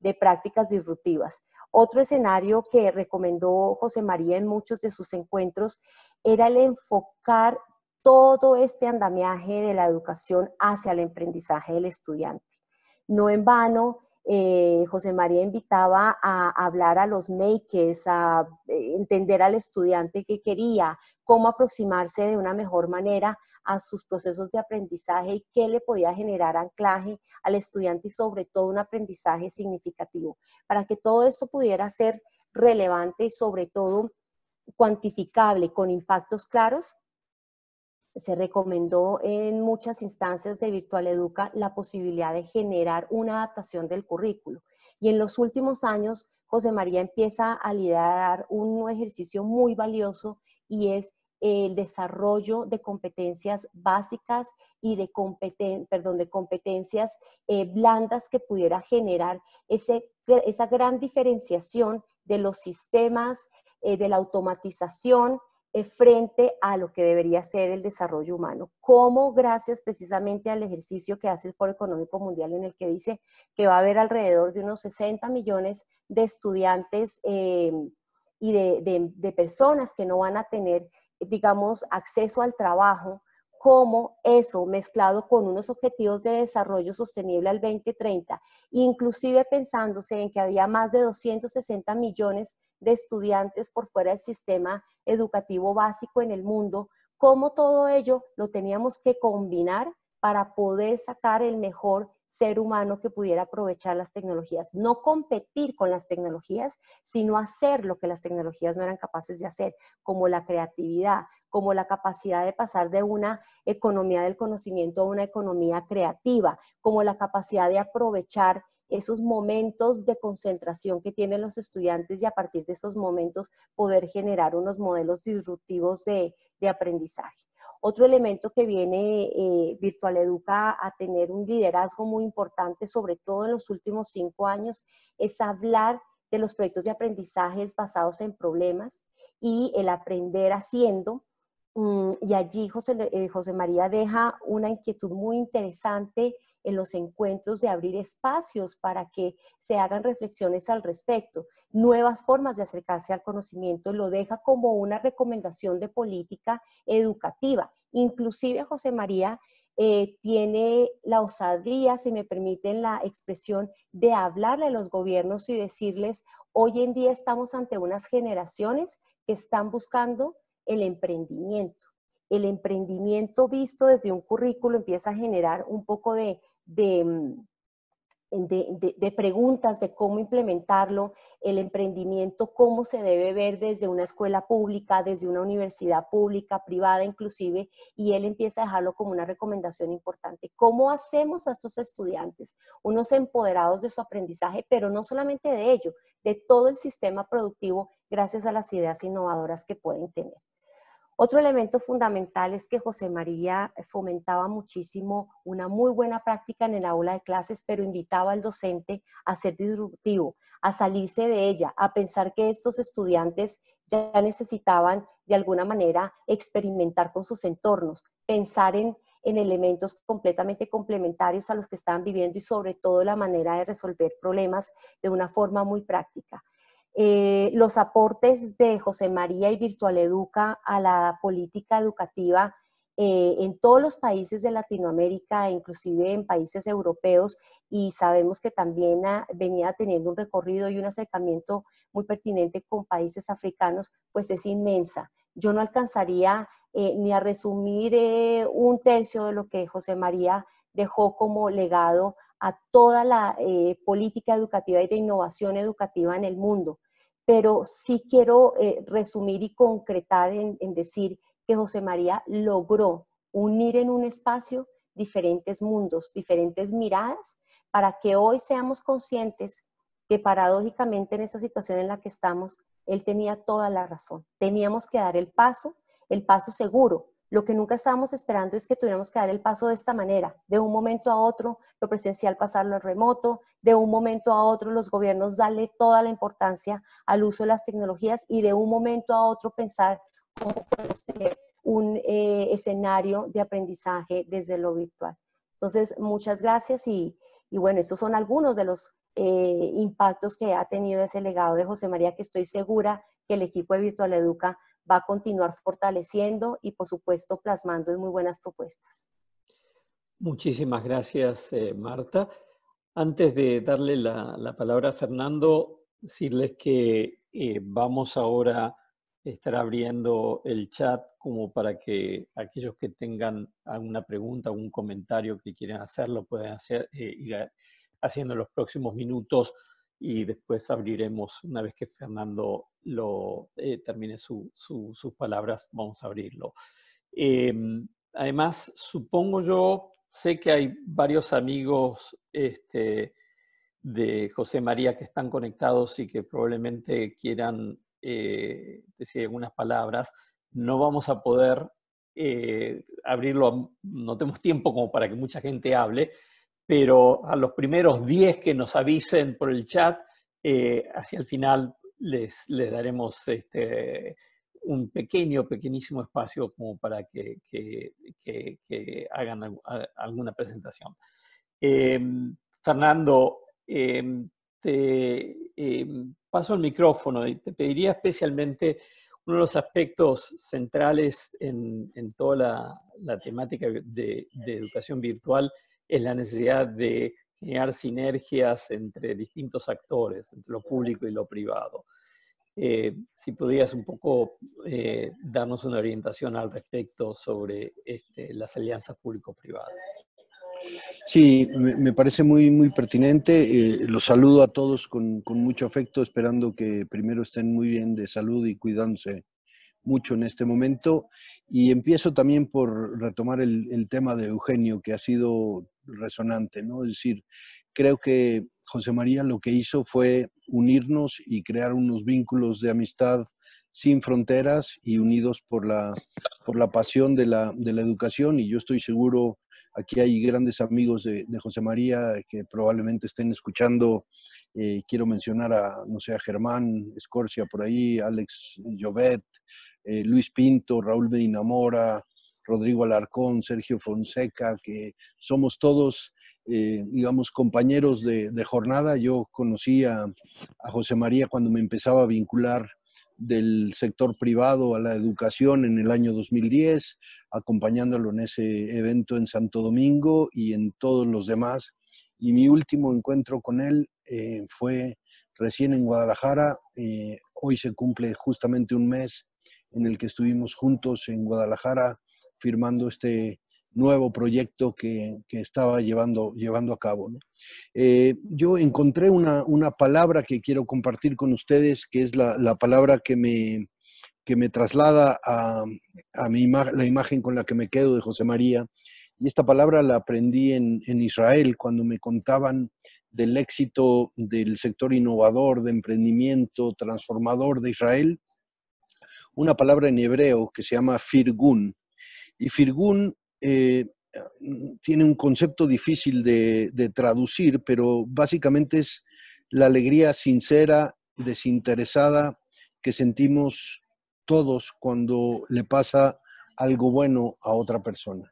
de prácticas disruptivas. Otro escenario que recomendó José María en muchos de sus encuentros era el enfocar todo este andamiaje de la educación hacia el aprendizaje del estudiante. No en vano, eh, José María invitaba a, hablar a los makers, a eh, entender al estudiante qué quería, cómo aproximarse de una mejor manera a sus procesos de aprendizaje y qué le podía generar anclaje al estudiante y sobre todo un aprendizaje significativo. Para que todo esto pudiera ser relevante y sobre todo cuantificable con impactos claros, se recomendó en muchas instancias de Virtual Educa la posibilidad de generar una adaptación del currículo. Y en los últimos años, José María empieza a liderar un ejercicio muy valioso y es el desarrollo de competencias básicas y de, perdón, de competencias eh, blandas que pudiera generar ese, esa gran diferenciación de los sistemas, eh, de la automatización eh, frente a lo que debería ser el desarrollo humano. Como gracias precisamente al ejercicio que hace el Foro Económico Mundial en el que dice que va a haber alrededor de unos 60 millones de estudiantes eh, y de, personas que no van a tener, digamos, acceso al trabajo, como eso mezclado con unos objetivos de desarrollo sostenible al 2030, inclusive pensándose en que había más de 260 millones de estudiantes por fuera del sistema educativo básico en el mundo, cómo todo ello lo teníamos que combinar para poder sacar el mejor ser humano que pudiera aprovechar las tecnologías, no competir con las tecnologías, sino hacer lo que las tecnologías no eran capaces de hacer, como la creatividad, como la capacidad de pasar de una economía del conocimiento a una economía creativa, como la capacidad de aprovechar esos momentos de concentración que tienen los estudiantes y a partir de esos momentos poder generar unos modelos disruptivos de, aprendizaje. Otro elemento que viene eh, Virtual Educa a tener un liderazgo muy importante, sobre todo en los últimos cinco años, es hablar de los proyectos de aprendizajes basados en problemas y el aprender haciendo. Mm, y allí José, eh, José María deja una inquietud muy interesante en los encuentros de abrir espacios para que se hagan reflexiones al respecto, nuevas formas de acercarse al conocimiento, lo deja como una recomendación de política educativa. Inclusive José María eh, tiene la osadía, si me permiten la expresión, de hablarle a los gobiernos y decirles, hoy en día estamos ante unas generaciones que están buscando el emprendimiento. El emprendimiento visto desde un currículo empieza a generar un poco de Mm, de, de, preguntas de cómo implementarlo, el emprendimiento, cómo se debe ver desde una escuela pública, desde una universidad pública, privada inclusive, y él empieza a dejarlo como una recomendación importante. ¿Cómo hacemos a estos estudiantes unos empoderados de su aprendizaje, pero no solamente de ello, de todo el sistema productivo gracias a las ideas innovadoras que pueden tener? Otro elemento fundamental es que José María fomentaba muchísimo una muy buena práctica en el aula de clases, pero invitaba al docente a ser disruptivo, a salirse de ella, a pensar que estos estudiantes ya necesitaban de alguna manera experimentar con sus entornos, pensar en, en elementos completamente complementarios a los que estaban viviendo y sobre todo la manera de resolver problemas de una forma muy práctica. Eh, los aportes de José María y Virtual Educa a la política educativa eh, en todos los países de Latinoamérica, inclusive en países europeos, y sabemos que también venía teniendo un recorrido y un acercamiento muy pertinente con países africanos, pues es inmensa. Yo no alcanzaría eh, ni a resumir un tercio de lo que José María dejó como legado a toda la eh, política educativa y de innovación educativa en el mundo. Pero sí quiero eh, resumir y concretar en, decir que José María logró unir en un espacio diferentes mundos, diferentes miradas, para que hoy seamos conscientes que paradójicamente en esa situación en la que estamos, él tenía toda la razón. Teníamos que dar el paso, el paso seguro, lo que nunca estábamos esperando es que tuviéramos que dar el paso de esta manera, de un momento a otro, lo presencial pasarlo al remoto, de un momento a otro los gobiernos darle toda la importancia al uso de las tecnologías y de un momento a otro pensar cómo podemos tener un eh, escenario de aprendizaje desde lo virtual. Entonces, muchas gracias y, bueno, estos son algunos de los eh, impactos que ha tenido ese legado de José María, que estoy segura que el equipo de Virtual Educa va a continuar fortaleciendo y, por supuesto, plasmando en muy buenas propuestas. Muchísimas gracias, eh, Marta. Antes de darle la, palabra a Fernando, decirles que eh, vamos ahora a estar abriendo el chat como para que aquellos que tengan alguna pregunta, algún comentario que quieran hacerlo, puedan hacer, eh, ir haciendo en los próximos minutos y después abriremos, una vez que Fernando lo, eh, termine sus palabras, vamos a abrirlo. Em, además, supongo yo, sé que hay varios amigos este, de José María que están conectados y que probablemente quieran eh, decir algunas palabras. No vamos a poder eh, abrirlo, no tenemos tiempo como para que mucha gente hable, pero a los primeros 10 que nos avisen por el chat, eh, hacia el final les, les daremos este, un pequeño, pequeñísimo espacio como para que, que, hagan alguna presentación. Em, Fernando, em, te em, paso el micrófono y te pediría especialmente uno de los aspectos centrales en, en toda la, la temática de, de, educación virtual es la necesidad de generar sinergias entre distintos actores, entre lo público y lo privado. Eh, si podrías un poco eh, darnos una orientación al respecto sobre este, las alianzas público-privadas. Sí, me, parece muy, muy pertinente. Eh, los saludo a todos con, con, mucho afecto, esperando que primero estén muy bien de salud y cuidándose mucho en este momento. Y empiezo también por retomar el, el tema de Eugenio, que ha sido resonante, ¿no? Es decir, creo que José María lo que hizo fue unirnos y crear unos vínculos de amistad sin fronteras y unidos por la, por la pasión de la, de la educación. Y yo estoy seguro, aquí hay grandes amigos de, José María que probablemente estén escuchando. Eh, quiero mencionar a, no sé, a Germán Escorcia por ahí, Alex Llobet, eh, Luis Pinto, Raúl Medina Mora, Rodrigo Alarcón, Sergio Fonseca, que somos todos, eh, digamos, compañeros de, jornada. Yo conocí a, a José María cuando me empezaba a vincular del sector privado a la educación en el año 2010, acompañándolo en ese evento en Santo Domingo y en todos los demás. Y mi último encuentro con él eh, fue recién en Guadalajara. Eh, hoy se cumple justamente un mes en el que estuvimos juntos en Guadalajara firmando este nuevo proyecto que, que estaba llevando, llevando a cabo. Eh, yo encontré una, una, palabra que quiero compartir con ustedes, que es la, la palabra que me, que me traslada a, a mi la imagen con la que me quedo de José María. Y esta palabra la aprendí en, en Israel cuando me contaban del éxito del sector innovador, de emprendimiento transformador de Israel, una palabra en hebreo que se llama firgun. Y firgun eh, tiene un concepto difícil de, traducir, pero básicamente es la alegría sincera, desinteresada que sentimos todos cuando le pasa algo bueno a otra persona.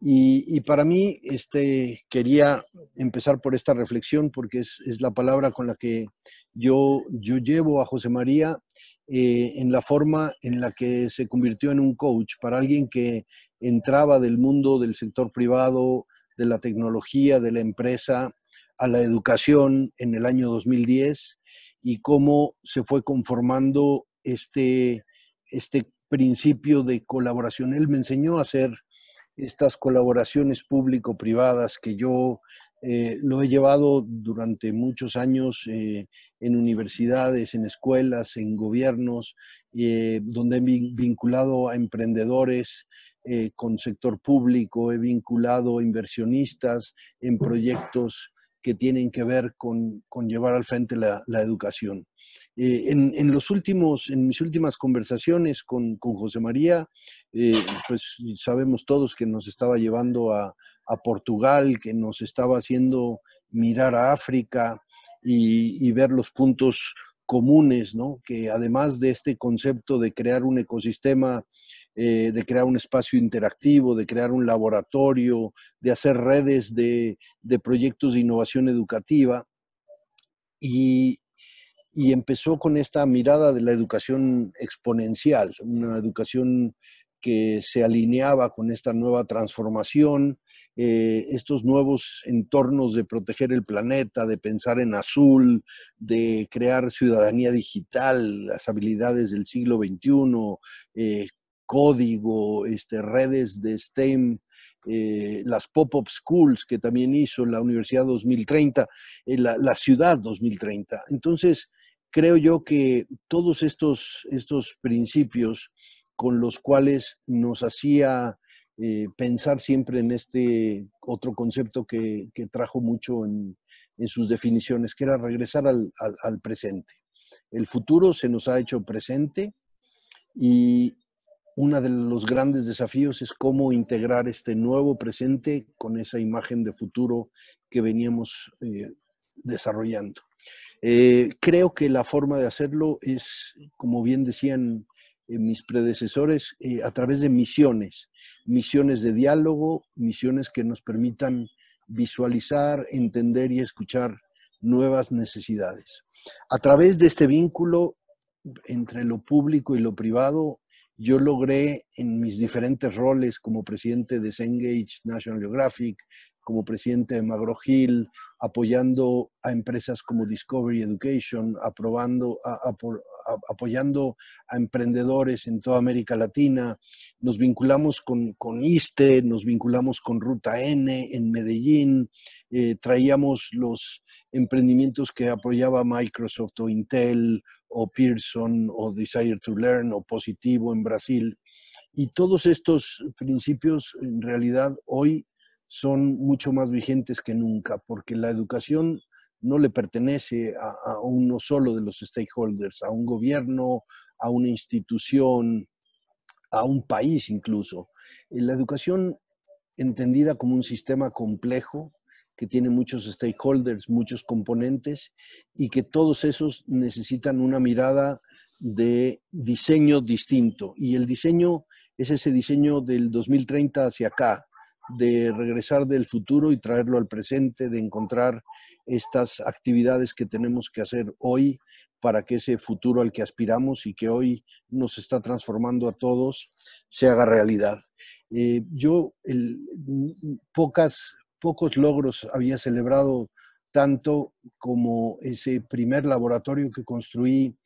Y, y para mí, este, quería empezar por esta reflexión porque es, es la palabra con la que yo, yo llevo a José María eh, en la forma en la que se convirtió en un coach para alguien que entraba del mundo del sector privado, de la tecnología, de la empresa, a la educación en el año 2010 y cómo se fue conformando este, este principio de colaboración. Él me enseñó a hacer estas colaboraciones público-privadas que yo eh, lo he llevado durante muchos años eh, en universidades, en escuelas, en gobiernos, eh, donde he vinculado a emprendedores eh, con sector público, he vinculado inversionistas en proyectos que tienen que ver con, con llevar al frente la, la educación. Eh, en, en, los últimos, en mis últimas conversaciones con, con José María, eh, pues sabemos todos que nos estaba llevando a, a, Portugal, que nos estaba haciendo mirar a África y, ver los puntos comunes, ¿no? que además de este concepto de crear un ecosistema eh, de crear un espacio interactivo, de crear un laboratorio, de hacer redes de, proyectos de innovación educativa. Y, empezó con esta mirada de la educación exponencial, una educación que se alineaba con esta nueva transformación, eh, estos nuevos entornos de proteger el planeta, de pensar en azul, de crear ciudadanía digital, las habilidades del siglo XXI, eh, código, este, redes de STEM, eh, las pop-up schools que también hizo la Universidad 2030, eh, la, la, Ciudad 2030. Entonces, creo yo que todos estos, estos principios con los cuales nos hacía eh, pensar siempre en este otro concepto que, que trajo mucho en, en, sus definiciones, que era regresar al, al, presente. El futuro se nos ha hecho presente y, uno de los grandes desafíos es cómo integrar este nuevo presente con esa imagen de futuro que veníamos eh, desarrollando. Eh, creo que la forma de hacerlo es, como bien decían mis predecesores, eh, a través de misiones, misiones de diálogo, misiones que nos permitan visualizar, entender y escuchar nuevas necesidades. A través de este vínculo entre lo público y lo privado, yo logré en mis diferentes roles como presidente de Cengage National Geographic, como presidente de MagroGil, apoyando a empresas como Discovery Education, aprobando, apoyando a emprendedores en toda América Latina. Nos vinculamos con, con ISTE, nos vinculamos con Ruta N en Medellín, eh, traíamos los emprendimientos que apoyaba Microsoft o Intel o Pearson o Desire to Learn o Positivo en Brasil. Y todos estos principios en realidad hoy son mucho más vigentes que nunca, porque la educación no le pertenece a, uno solo de los stakeholders, a un gobierno, a una institución, a un país incluso. La educación entendida como un sistema complejo que tiene muchos stakeholders, muchos componentes y que todos esos necesitan una mirada de diseño distinto. Y el diseño es ese diseño del 2030 hacia acá, de regresar del futuro y traerlo al presente, de encontrar estas actividades que tenemos que hacer hoy para que ese futuro al que aspiramos y que hoy nos está transformando a todos se haga realidad. Eh, yo el, pocas, pocos logros había celebrado tanto como ese primer laboratorio que construí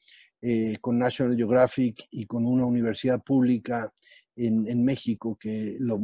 eh, con National Geographic y con una universidad pública en, México, que lo,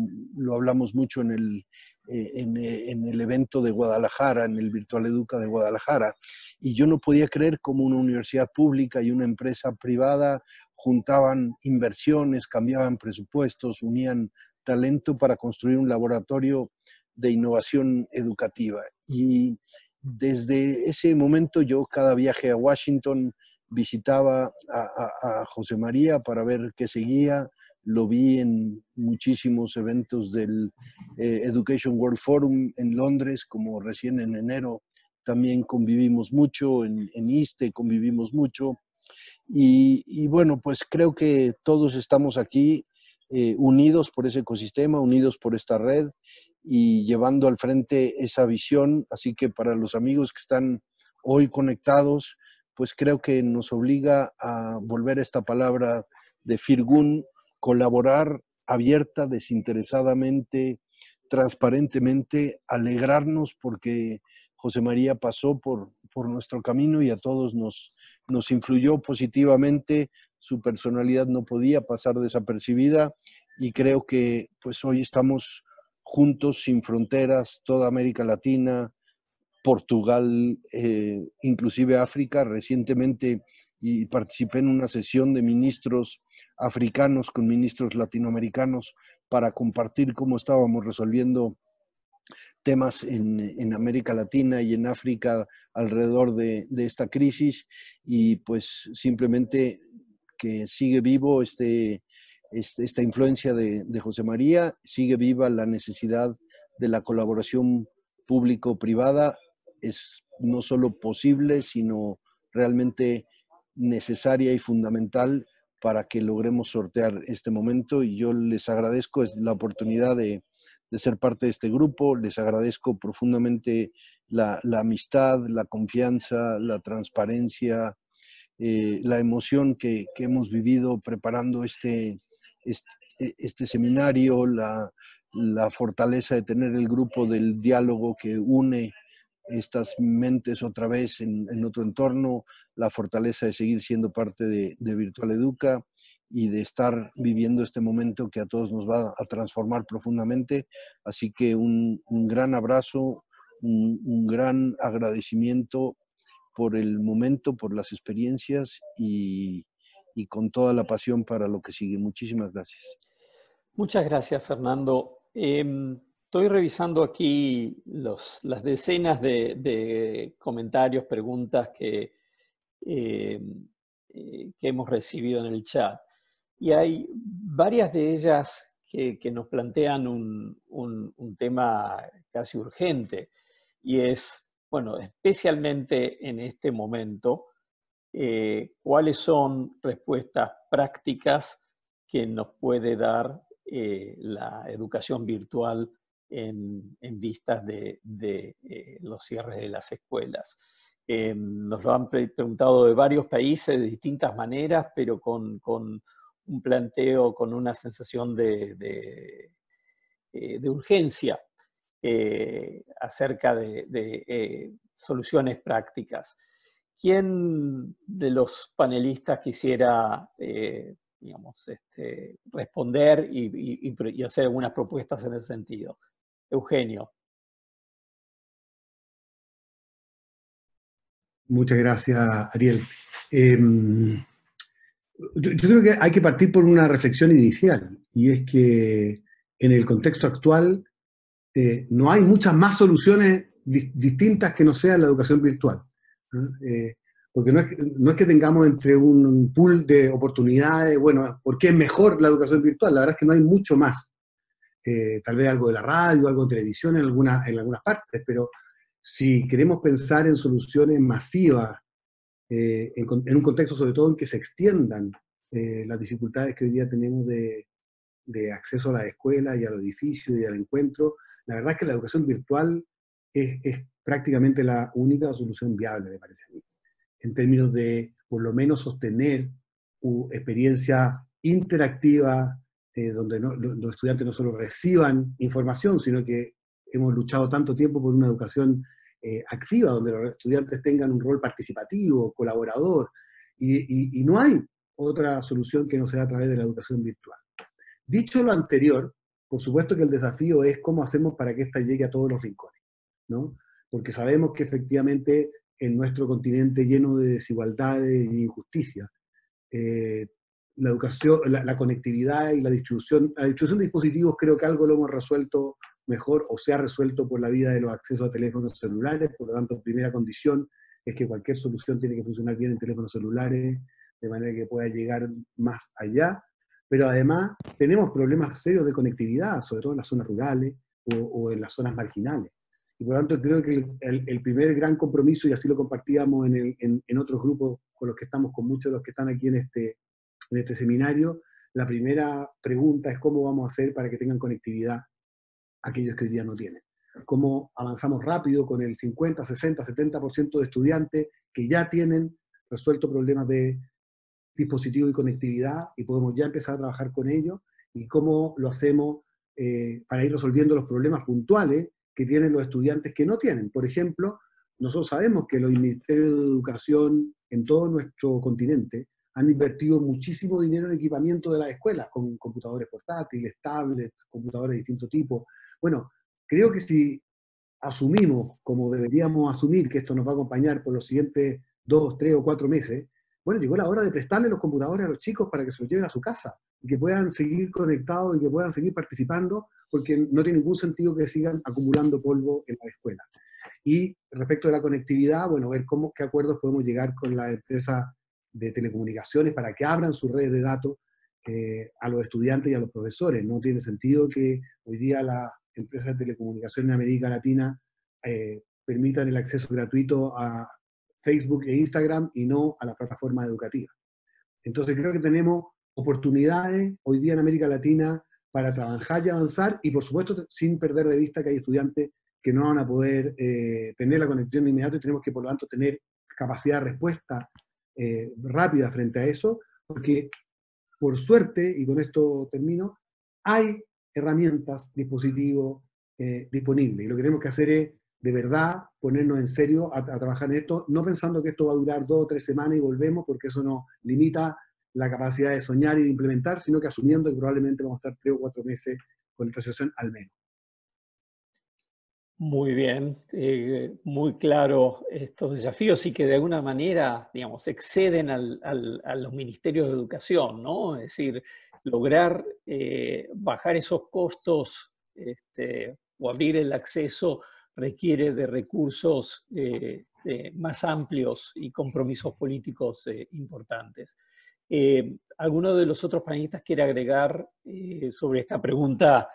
hablamos mucho en el, eh, eh, en, el evento de Guadalajara, en el Virtual Educa de Guadalajara, y yo no podía creer cómo una universidad pública y una empresa privada juntaban inversiones, cambiaban presupuestos, unían talento para construir un laboratorio de innovación educativa. Y desde ese momento yo cada viaje a Washington visitaba a, a José María para ver qué seguía, lo vi en muchísimos eventos del eh, Education World Forum en Londres, como recién en enero también convivimos mucho, en, en ISTE convivimos mucho. Y, bueno, pues creo que todos estamos aquí eh, unidos por ese ecosistema, unidos por esta red y llevando al frente esa visión. Así que para los amigos que están hoy conectados, pues creo que nos obliga a volver a esta palabra de Firgun colaborar abierta, desinteresadamente, transparentemente, alegrarnos porque José María pasó por, por nuestro camino y a todos nos, nos influyó positivamente. Su personalidad no podía pasar desapercibida y creo que pues hoy estamos juntos, sin fronteras, toda América Latina, Portugal, eh, inclusive África. Recientemente y participé en una sesión de ministros africanos con ministros latinoamericanos para compartir cómo estábamos resolviendo temas en, América Latina y en África alrededor de, esta crisis. Y pues simplemente que sigue vivo este, este esta influencia de, de, José María, sigue viva la necesidad de la colaboración público-privada, es no solo posible, sino realmente necesaria y fundamental para que logremos sortear este momento y yo les agradezco la oportunidad de, ser parte de este grupo, les agradezco profundamente la, amistad, la confianza, la transparencia, eh, la emoción que, hemos vivido preparando este, este, este seminario, la, la fortaleza de tener el grupo del diálogo que une estas mentes otra vez en, otro entorno, la fortaleza de seguir siendo parte de, Virtual Educa y de estar viviendo este momento que a todos nos va a transformar profundamente. Así que un, gran abrazo, un, gran agradecimiento por el momento, por las experiencias y, con toda la pasión para lo que sigue. Muchísimas gracias. Muchas gracias, Fernando. Em, Estoy revisando aquí las decenas de, comentarios, preguntas que, eh, eh, que hemos recibido en el chat. Y hay varias de ellas que, nos plantean un, tema casi urgente. Y es, bueno, especialmente en este momento, eh, cuáles son respuestas prácticas que nos puede dar la educación virtual en, vistas de, eh, los cierres de las escuelas. Eh, nos lo han preguntado de varios países de distintas maneras, pero con, un planteo, con una sensación de, eh, urgencia. acerca de, soluciones prácticas. ¿Quién de los panelistas quisiera digamos, este, responder y, hacer algunas propuestas en ese sentido. Eugenio. Muchas gracias, Ariel. Em, yo, creo que hay que partir por una reflexión inicial, y es que en el contexto actual eh, no hay muchas más soluciones distintas que no sea la educación virtual. Eh, porque no es, no es que tengamos entre un pool de oportunidades, bueno, porque es mejor la educación virtual, la verdad es que no hay mucho más. Eh, tal vez algo de la radio, algo de televisión en, alguna, en algunas partes, pero si queremos pensar en soluciones masivas, eh, en, un contexto sobre todo en que se extiendan eh, las dificultades que hoy día tenemos de, de, acceso a la escuela y a los edificios y al encuentro, la verdad es que la educación virtual es, es prácticamente la única solución viable, me parece a mí en términos de por lo menos sostener una experiencia interactiva, eh, donde los estudiantes no solo reciban información, sino que hemos luchado tanto tiempo por una educación eh, activa, donde los estudiantes tengan un rol participativo, colaborador, y, no hay otra solución que no sea a través de la educación virtual. Dicho lo anterior, por supuesto que el desafío es cómo hacemos para que ésta llegue a todos los rincones, ¿no? Porque sabemos que efectivamente en nuestro continente lleno de desigualdades e injusticias. Eh, la educación, la, conectividad y la distribución, la distribución de dispositivos creo que algo lo hemos resuelto mejor o se ha resuelto por la vida de los accesos a teléfonos celulares, por lo tanto, primera condición es que cualquier solución tiene que funcionar bien en teléfonos celulares, de manera que pueda llegar más allá, pero además tenemos problemas serios de conectividad, sobre todo en las zonas rurales o en las zonas marginales. Y por lo tanto creo que el, primer gran compromiso, y así lo compartíamos en, en, otros grupos con los que estamos, con muchos de los que están aquí en este, en este seminario, la primera pregunta es cómo vamos a hacer para que tengan conectividad aquellos que hoy día no tienen. Cómo avanzamos rápido con el 50, 60, 70% de estudiantes que ya tienen resuelto problemas de dispositivo y conectividad y podemos ya empezar a trabajar con ellos y cómo lo hacemos eh, para ir resolviendo los problemas puntuales que tienen los estudiantes que no tienen. Por ejemplo, nosotros sabemos que los ministerios de educación en todo nuestro continente han invertido muchísimo dinero en equipamiento de las escuelas, con computadores portátiles, tablets, computadores de distinto tipo. Bueno, creo que si asumimos, como deberíamos asumir, que esto nos va a acompañar por los siguientes dos, tres o cuatro meses, bueno, llegó la hora de prestarle los computadores a los chicos para que se los lleven a su casa y que puedan seguir conectados y que puedan seguir participando, porque no tiene ningún sentido que sigan acumulando polvo en la escuela. Y respecto de la conectividad, bueno, ver cómo, qué acuerdos podemos llegar con la empresa de telecomunicaciones para que abran su red de datos eh, a los estudiantes y a los profesores. No tiene sentido que hoy día las empresas de telecomunicaciones en América Latina eh, permitan el acceso gratuito a Facebook e Instagram y no a las plataformas educativas. Entonces creo que tenemos oportunidades hoy día en América Latina para trabajar y avanzar y por supuesto sin perder de vista que hay estudiantes que no van a poder eh, tener la conexión inmediata y tenemos que por lo tanto tener capacidad de respuesta eh, rápida frente a eso, porque por suerte, y con esto termino, hay herramientas, dispositivos eh, disponibles y lo que tenemos que hacer es de verdad ponernos en serio a, trabajar en esto, no pensando que esto va a durar dos o tres semanas y volvemos, porque eso nos limita la capacidad de soñar y de implementar, sino que asumiendo que probablemente vamos a estar tres o cuatro meses con esta situación al menos. Muy bien, eh, muy claro estos desafíos y que de alguna manera, digamos, exceden a los ministerios de educación, ¿no? Es decir, lograr eh, bajar esos costos este, o abrir el acceso requiere de recursos eh, más amplios y compromisos políticos importantes. ¿Alguno de los otros panelistas quiere agregar sobre esta pregunta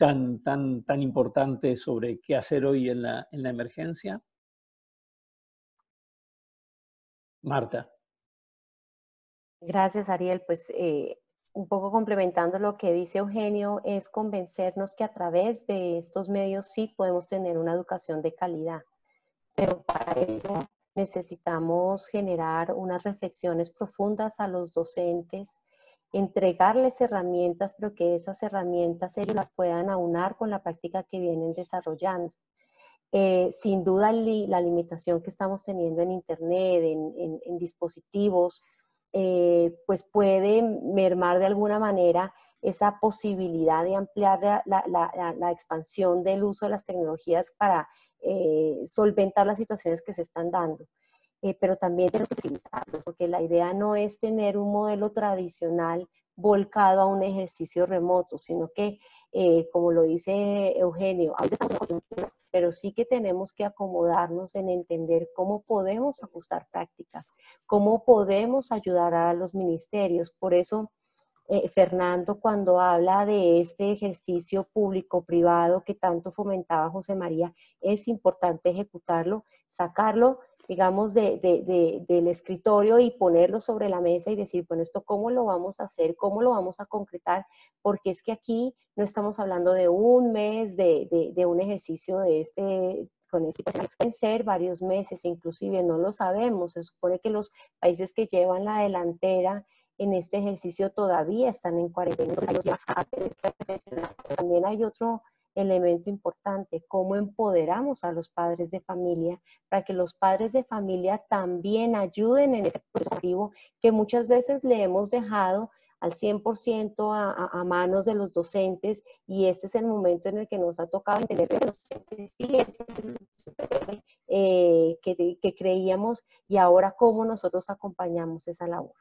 tan, tan, tan importante sobre qué hacer hoy en la, en la emergencia? Marta. Gracias, Ariel. Pues un poco complementando lo que dice Eugenio, es convencernos que a través de estos medios sí podemos tener una educación de calidad, pero para ello necesitamos generar unas reflexiones profundas a los docentes entregarles herramientas, pero que esas herramientas ellos las puedan aunar con la práctica que vienen desarrollando. Eh, sin duda la limitación que estamos teniendo en Internet, en, dispositivos, eh, pues puede mermar de alguna manera esa posibilidad de ampliar la, expansión del uso de las tecnologías para eh, solventar las situaciones que se están dando. Pero también tenemos que porque la idea no es tener un modelo tradicional volcado a un ejercicio remoto, sino que, como lo dice Eugenio, estamos en pero sí que tenemos que acomodarnos en entender cómo podemos ajustar prácticas, cómo podemos ayudar a los ministerios. Por eso, eh, Fernando, cuando habla de este ejercicio público-privado que tanto fomentaba José María, es importante ejecutarlo, sacarlo digamos, del escritorio y ponerlo sobre la mesa y decir, bueno, esto cómo lo vamos a hacer, cómo lo vamos a concretar, porque es que aquí no estamos hablando de un mes de, un ejercicio de este con este pueden ser varios meses, inclusive no lo sabemos. Se supone que los países que llevan la delantera en este ejercicio todavía están en cuarentena. También hay otro elemento importante, cómo empoderamos a los padres de familia para que los padres de familia también ayuden en ese proceso que muchas veces le hemos dejado al 100% a, a, manos de los docentes y este es el momento en el que nos ha tocado entender que los docentes eh, que, que creíamos y ahora cómo nosotros acompañamos esa labor.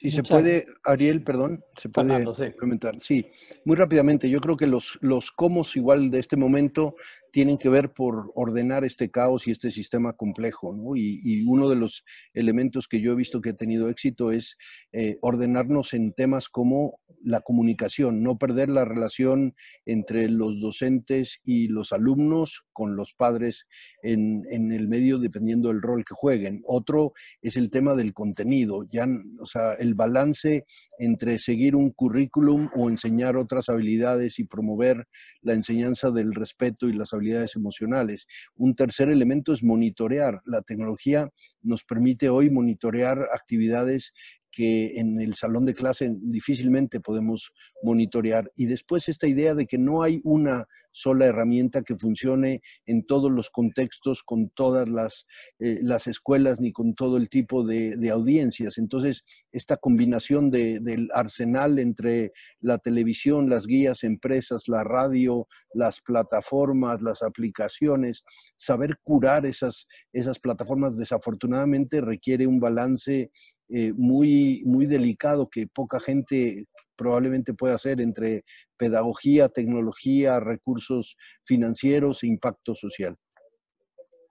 Sí, se puede, Ariel, perdón, se puede implementar. Sí, muy rápidamente. Yo creo que los, los cómo igual de este momento tienen que ver por ordenar este caos y este sistema complejo. ¿no? Y, uno de los elementos que yo he visto que ha tenido éxito es eh, ordenarnos en temas como la comunicación, no perder la relación entre los docentes y los alumnos con los padres en, en el medio dependiendo del rol que jueguen. Otro es el tema del contenido, ya, o sea, el balance entre seguir un currículum o enseñar otras habilidades y promover la enseñanza del respeto y las habilidades emocionales. Un tercer elemento es monitorear. La tecnología nos permite hoy monitorear actividades que en el salón de clase difícilmente podemos monitorear. Y después esta idea de que no hay una sola herramienta que funcione en todos los contextos, con todas las, eh, las escuelas, ni con todo el tipo de, audiencias. Entonces, esta combinación del arsenal entre la televisión, las guías, empresas, la radio, las plataformas, las aplicaciones, saber curar esas, esas plataformas desafortunadamente requiere un balance eh, muy, muy delicado que poca gente probablemente puede hacer entre pedagogía, tecnología, recursos financieros e impacto social.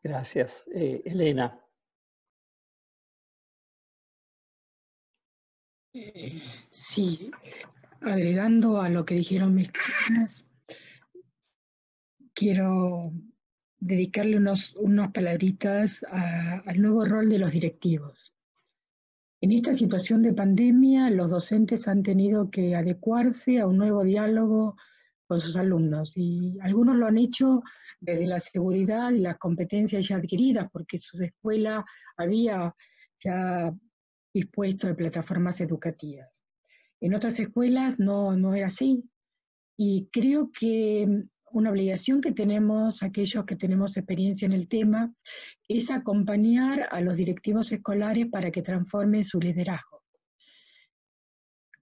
Gracias. Eh, Elena. Sí, agregando a lo que dijeron mis colegas, quiero dedicarle unos, unas palabritas al nuevo rol de los directivos. En esta situación de pandemia, los docentes han tenido que adecuarse a un nuevo diálogo con sus alumnos y algunos lo han hecho desde la seguridad y las competencias ya adquiridas, porque su escuela había ya dispuesto de plataformas educativas. En otras escuelas no, no era así. Y creo que una obligación que tenemos aquellos que tenemos experiencia en el tema es acompañar a los directivos escolares para que transformen su liderazgo.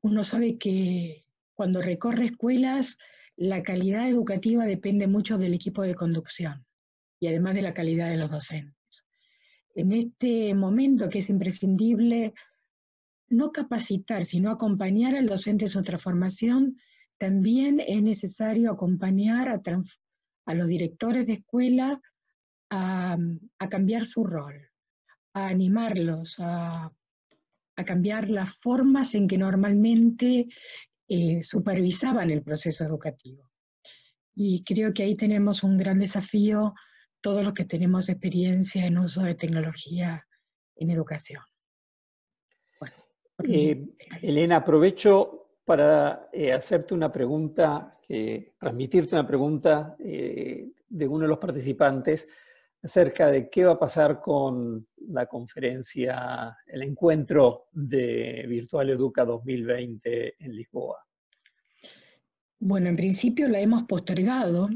Uno sabe que cuando recorre escuelas, la calidad educativa depende mucho del equipo de conducción y además de la calidad de los docentes. En este momento que es imprescindible no capacitar, sino acompañar al docente en su transformación, también es necesario acompañar a, los directores de escuela a, cambiar su rol, a animarlos, a, cambiar las formas en que normalmente eh, supervisaban el proceso educativo. Y creo que ahí tenemos un gran desafío todos los que tenemos experiencia en uso de tecnología en educación. Eh, (laughs) Elena, aprovecho para eh, hacerte una pregunta, transmitirte una pregunta eh, de uno de los participantes. acerca de qué va a pasar con la conferencia, el encuentro de Virtual Educa 2020 en Lisboa. Bueno, en principio la hemos postergado.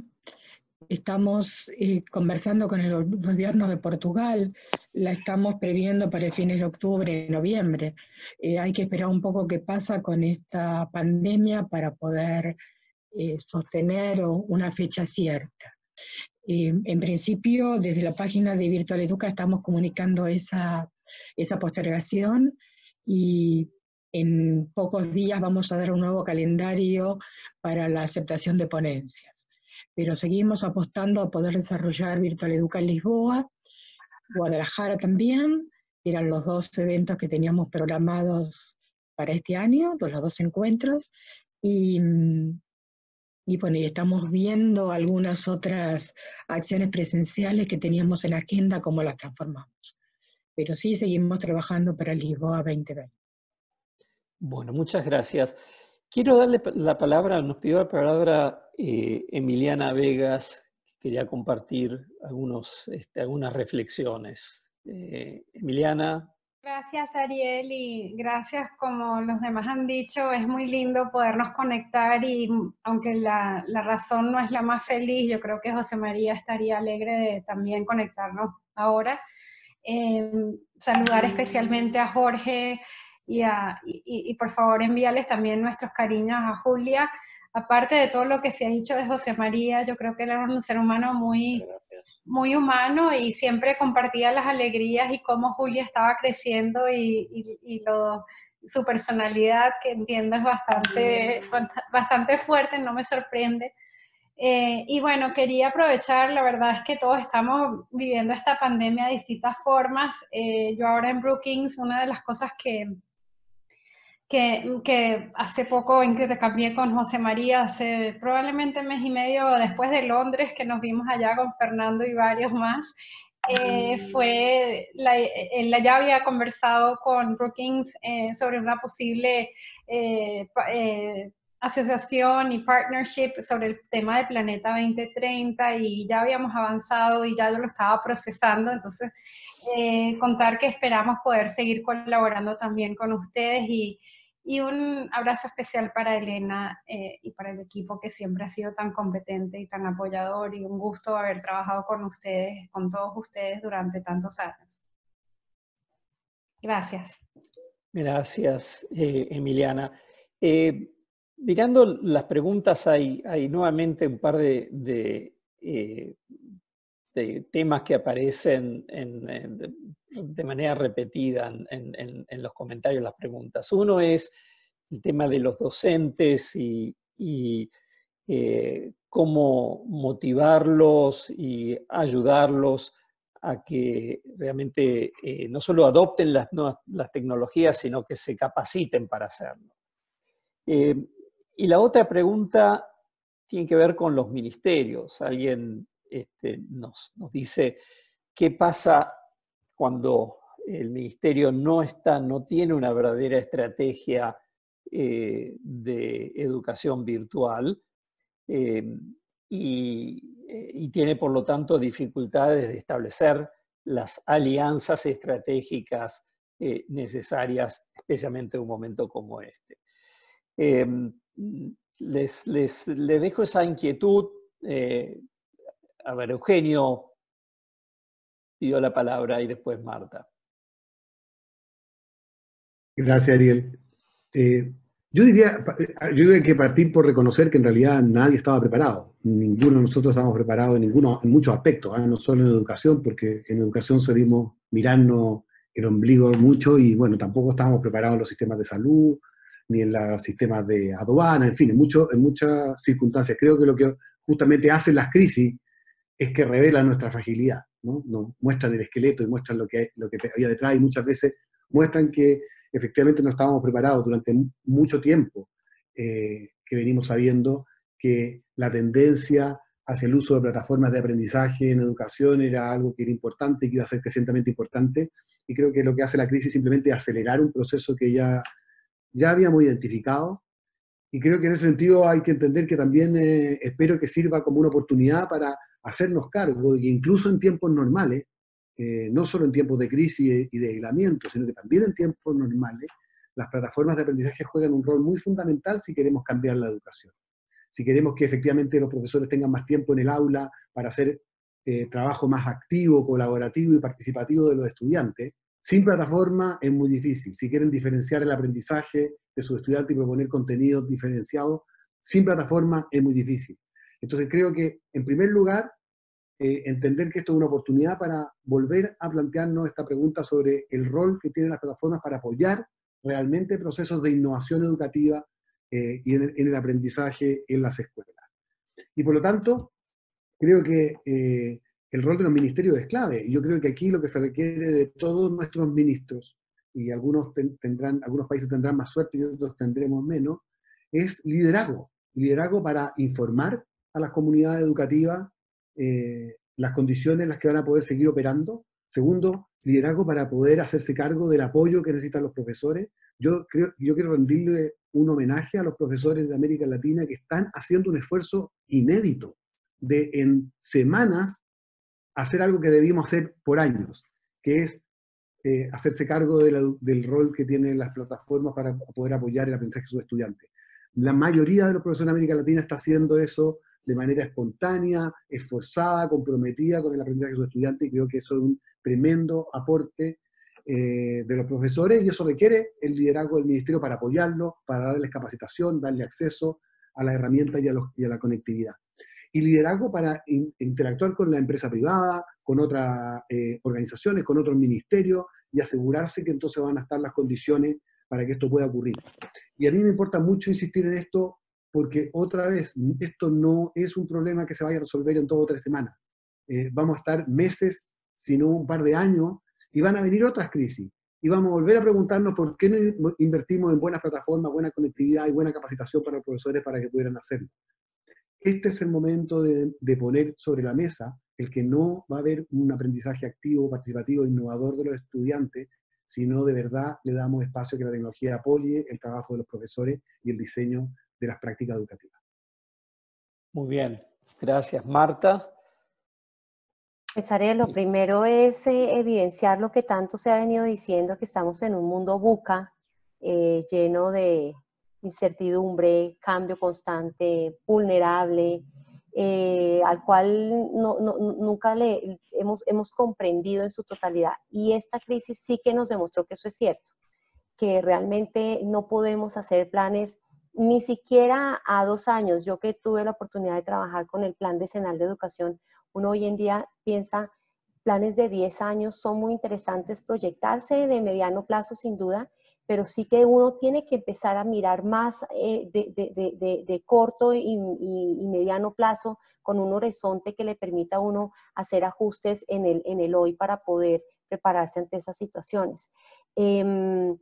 Estamos eh, conversando con el gobierno de Portugal, la estamos previendo para fines de octubre, noviembre. Eh, hay que esperar un poco qué pasa con esta pandemia para poder eh, sostener una fecha cierta. en principio, desde la página de Virtual Educa estamos comunicando esa postergación y en pocos días vamos a dar un nuevo calendario para la aceptación de ponencias. Pero seguimos apostando a poder desarrollar Virtual Educa en Lisboa, Guadalajara también, eran los dos eventos que teníamos programados para este año, los dos encuentros, y, y bueno, y estamos viendo algunas otras acciones presenciales que teníamos en la agenda, cómo las transformamos. Pero sí seguimos trabajando para Lisboa 2020. Bueno, muchas gracias. Quiero darle la palabra, nos pidió la palabra eh, Emiliana Vegas, que quería compartir algunos, este, algunas reflexiones. Eh, Emiliana. Gracias Ariel y gracias como los demás han dicho, es muy lindo podernos conectar y aunque la, razón no es la más feliz, yo creo que José María estaría alegre de también conectarnos ahora. Eh, saludar especialmente a Jorge, y, por favor envíales también nuestros cariños a Julia. Aparte de todo lo que se ha dicho de José María, yo creo que él era un ser humano muy, muy humano y siempre compartía las alegrías y cómo Julia estaba creciendo y, lo, su personalidad, que entiendo es bastante, bastante fuerte, no me sorprende. Eh, y bueno, quería aprovechar, la verdad es que todos estamos viviendo esta pandemia de distintas formas. Eh, yo ahora en Brookings, una de las cosas que, que, hace poco en que te cambié con José María, hace probablemente mes y medio después de Londres, que nos vimos allá con Fernando y varios más, eh, fue, la, él ya había conversado con Brookings eh, sobre una posible eh, asociación y partnership sobre el tema de Planeta 2030 y ya habíamos avanzado y ya yo lo estaba procesando, entonces contar que esperamos poder seguir colaborando también con ustedes y y un abrazo especial para Elena eh, y para el equipo que siempre ha sido tan competente y tan apoyador y un gusto haber trabajado con ustedes, con todos ustedes durante tantos años. Gracias. Gracias, eh, Emiliana. Eh, mirando las preguntas, hay, hay, nuevamente un par de, temas que aparecen de manera repetida en, los comentarios, las preguntas. Uno es el tema de los docentes y, eh, cómo motivarlos y ayudarlos a que realmente eh, no solo adopten las, las tecnologías, sino que se capaciten para hacerlo. Eh, y la otra pregunta tiene que ver con los ministerios. Alguien este, nos, dice, ¿qué pasa cuando el ministerio no está, no tiene una verdadera estrategia eh, de educación virtual eh, eh, y, tiene por lo tanto dificultades de establecer las alianzas estratégicas necesarias, especialmente en un momento como este. Les, les, dejo esa inquietud. A ver, Eugenio, pido la palabra y después Marta. Gracias, Ariel. Eh, yo, diría, yo diría que partir por reconocer que en realidad nadie estaba preparado. Ninguno de nosotros estábamos preparados en, ninguno, en muchos aspectos, ¿eh? no solo en educación, porque en educación solimos mirarnos el ombligo mucho y bueno, tampoco estábamos preparados en los sistemas de salud, ni en los sistemas de aduana, en fin, en, mucho, en muchas circunstancias. Creo que lo que justamente hacen las crisis es que revelan nuestra fragilidad. ¿no? muestran el esqueleto y muestran lo que, lo que había detrás y muchas veces muestran que efectivamente no estábamos preparados durante mucho tiempo, eh, que venimos sabiendo que la tendencia hacia el uso de plataformas de aprendizaje en educación era algo que era importante, que iba a ser crecientemente importante, y creo que lo que hace la crisis simplemente es acelerar un proceso que ya, ya habíamos identificado, y creo que en ese sentido hay que entender que también eh, espero que sirva como una oportunidad para hacernos cargo de incluso en tiempos normales, eh, no solo en tiempos de crisis y de aislamiento, sino que también en tiempos normales, las plataformas de aprendizaje juegan un rol muy fundamental si queremos cambiar la educación. Si queremos que efectivamente los profesores tengan más tiempo en el aula para hacer eh, trabajo más activo, colaborativo y participativo de los estudiantes, sin plataforma es muy difícil. Si quieren diferenciar el aprendizaje de sus estudiantes y proponer contenidos diferenciados, sin plataforma es muy difícil. Entonces creo que, en primer lugar, eh, entender que esto es una oportunidad para volver a plantearnos esta pregunta sobre el rol que tienen las plataformas para apoyar realmente procesos de innovación educativa eh, y en el, aprendizaje en las escuelas. Y por lo tanto, creo que eh, el rol de los ministerios es clave. Yo creo que aquí lo que se requiere de todos nuestros ministros, y algunos, tendrán, algunos países tendrán más suerte y otros tendremos menos, es liderazgo. Liderazgo para informar las comunidades educativas eh, las condiciones en las que van a poder seguir operando. Segundo, liderazgo para poder hacerse cargo del apoyo que necesitan los profesores. Yo, creo, yo quiero rendirle un homenaje a los profesores de América Latina que están haciendo un esfuerzo inédito de en semanas hacer algo que debimos hacer por años, que es eh, hacerse cargo del rol que tienen las plataformas para poder apoyar el aprendizaje de sus estudiantes. La mayoría de los profesores de América Latina está haciendo eso de manera espontánea, esforzada, comprometida con el aprendizaje de sus estudiantes y creo que eso es un tremendo aporte eh, de los profesores y eso requiere el liderazgo del ministerio para apoyarlo, para darles capacitación, darle acceso a las herramientas y a, la conectividad. Y liderazgo para interactuar con la empresa privada, con otras eh, organizaciones, con otros ministerios y asegurarse que entonces van a estar las condiciones para que esto pueda ocurrir. Y a mí me importa mucho insistir en esto porque otra vez, esto no es un problema que se vaya a resolver en dos o tres semanas. Eh, vamos a estar meses, si no un par de años, y van a venir otras crisis. Y vamos a volver a preguntarnos por qué no invertimos en buenas plataformas, buena conectividad y buena capacitación para los profesores para que pudieran hacerlo. Este es el momento de, de poner sobre la mesa el que no va a haber un aprendizaje activo, participativo, innovador de los estudiantes, sino de verdad le damos espacio a que la tecnología apoye el trabajo de los profesores y el diseño de las prácticas educativas. Muy bien, gracias. Marta. Pues lo primero es eh, evidenciar lo que tanto se ha venido diciendo, que estamos en un mundo buca, eh, lleno de incertidumbre, cambio constante, vulnerable, eh, al cual nunca le hemos, hemos comprendido en su totalidad. Y esta crisis sí que nos demostró que eso es cierto, que realmente no podemos hacer planes ni siquiera a dos años, yo que tuve la oportunidad de trabajar con el plan decenal de educación, uno hoy en día piensa, planes de 10 años son muy interesantes, proyectarse de mediano plazo sin duda, pero sí que uno tiene que empezar a mirar más eh, de, corto y, mediano plazo con un horizonte que le permita a uno hacer ajustes en el, en el hoy para poder prepararse ante esas situaciones. Em,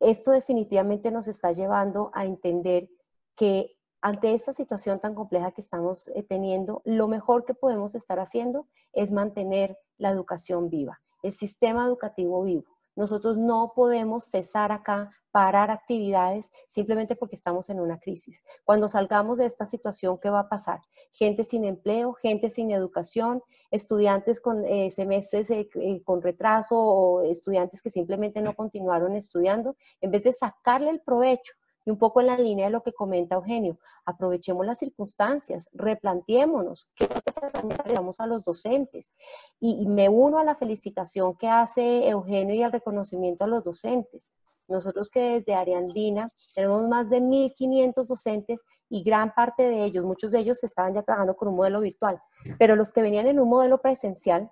esto definitivamente nos está llevando a entender que ante esta situación tan compleja que estamos eh, teniendo, lo mejor que podemos estar haciendo es mantener la educación viva, el sistema educativo vivo. Nosotros no podemos cesar acá, parar actividades simplemente porque estamos en una crisis. Cuando salgamos de esta situación, ¿qué va a pasar? Gente sin empleo, gente sin educación, estudiantes con eh, semestres eh, eh, con retraso o estudiantes que simplemente no continuaron estudiando, en vez de sacarle el provecho y un poco en la línea de lo que comenta Eugenio, aprovechemos las circunstancias, replanteémonos qué herramientas le damos a los docentes. Y, y, me uno a la felicitación que hace Eugenio y al reconocimiento a los docentes. Nosotros que desde Ariandina tenemos más de 1.500 docentes y gran parte de ellos, muchos de ellos estaban ya trabajando con un modelo virtual, pero los que venían en un modelo presencial,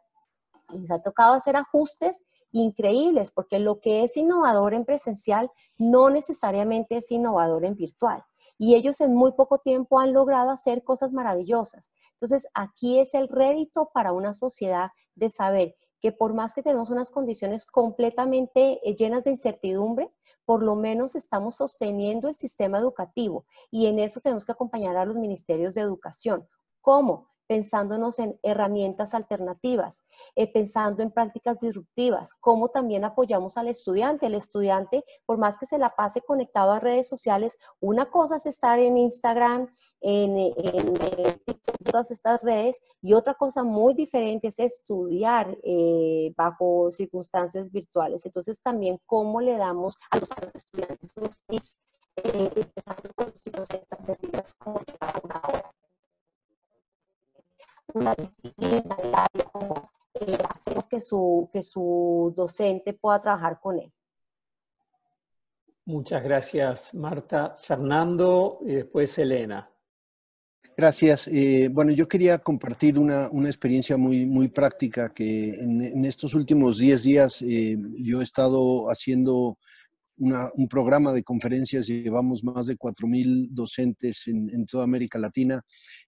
les ha tocado hacer ajustes increíbles, porque lo que es innovador en presencial no necesariamente es innovador en virtual. Y ellos en muy poco tiempo han logrado hacer cosas maravillosas. Entonces, aquí es el rédito para una sociedad de saber que por más que tenemos unas condiciones completamente eh, llenas de incertidumbre, por lo menos estamos sosteniendo el sistema educativo y en eso tenemos que acompañar a los ministerios de educación. ¿Cómo? Pensándonos en herramientas alternativas, eh, pensando en prácticas disruptivas, cómo también apoyamos al estudiante. El estudiante, por más que se la pase conectado a redes sociales, una cosa es estar en Instagram, en, en, todas estas redes. Y otra cosa muy diferente es estudiar eh, bajo circunstancias virtuales. Entonces, también cómo le damos a los, estudiantes unos tips, eh, empezando con estas sencillas como llevar una hora. Una disciplina diaria, como eh, hacemos que su, que su docente pueda trabajar con él. Muchas gracias, Marta. Fernando y después Elena. Gracias. Eh, bueno, yo quería compartir una, una, experiencia muy, muy práctica que en, estos últimos 10 días eh, yo he estado haciendo un programa de conferencias, llevamos más de 4.000 docentes en, toda América Latina,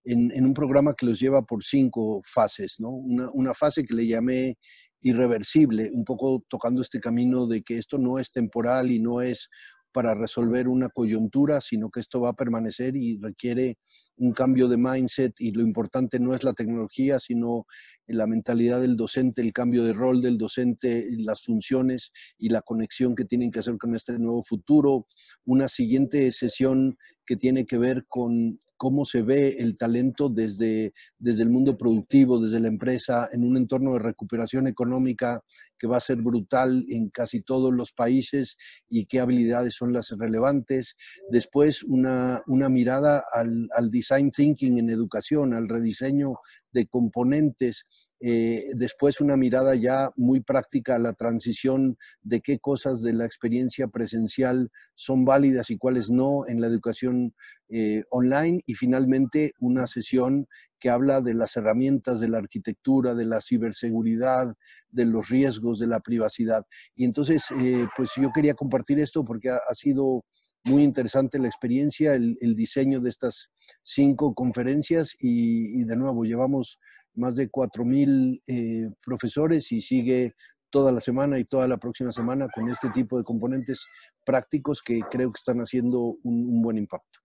en, un programa que los lleva por cinco fases, ¿no? Una fase que le llamé irreversible, un poco tocando este camino de que esto no es temporal y no es para resolver una coyuntura, sino que esto va a permanecer y requiere un cambio de mindset y lo importante no es la tecnología, sino la mentalidad del docente, el cambio de rol del docente, las funciones y la conexión que tienen que hacer con este nuevo futuro. Una siguiente sesión que tiene que ver con cómo se ve el talento desde, desde el mundo productivo, desde la empresa, en un entorno de recuperación económica que va a ser brutal en casi todos los países y qué habilidades son las relevantes. Después, una, una mirada al, al design thinking en educación, al rediseño de componentes eh, después una mirada ya muy práctica a la transición de qué cosas de la experiencia presencial son válidas y cuáles no en la educación eh, online y finalmente una sesión que habla de las herramientas de la arquitectura, de la ciberseguridad, de los riesgos, de la privacidad. Y entonces, eh, pues yo quería compartir esto porque ha, sido muy interesante la experiencia, el, diseño de estas cinco conferencias y, y, de nuevo llevamos más de 4.000 eh, profesores y sigue toda la semana y toda la próxima semana con este tipo de componentes prácticos que creo que están haciendo un, buen impacto.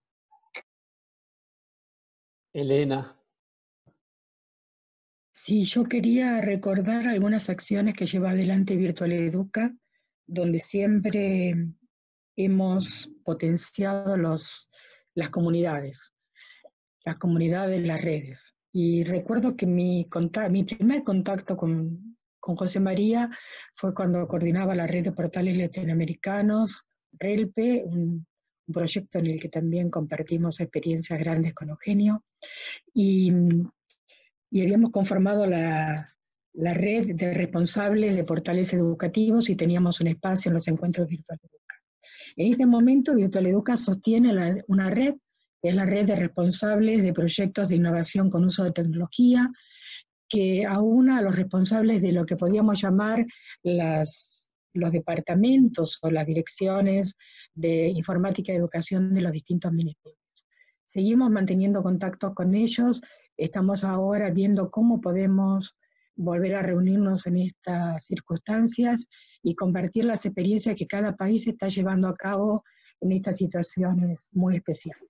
Elena. Sí, yo quería recordar algunas acciones que lleva adelante Virtual Educa, donde siempre hemos potenciado los, las comunidades, las comunidades, las redes. Y recuerdo que mi, mi primer contacto con, con José María fue cuando coordinaba la red de portales latinoamericanos, RELPE, un, proyecto en el que también compartimos experiencias grandes con Eugenio, y, y habíamos conformado la, la, red de responsables de portales educativos y teníamos un espacio en los encuentros Virtual Educa. En este momento Virtual Educa sostiene una red es la red de responsables de proyectos de innovación con uso de tecnología, que aúna a los responsables de lo que podríamos llamar las, los departamentos o las direcciones de informática y educación de los distintos ministerios. Seguimos manteniendo contacto con ellos, estamos ahora viendo cómo podemos volver a reunirnos en estas circunstancias y compartir las experiencias que cada país está llevando a cabo en estas situaciones muy especiales.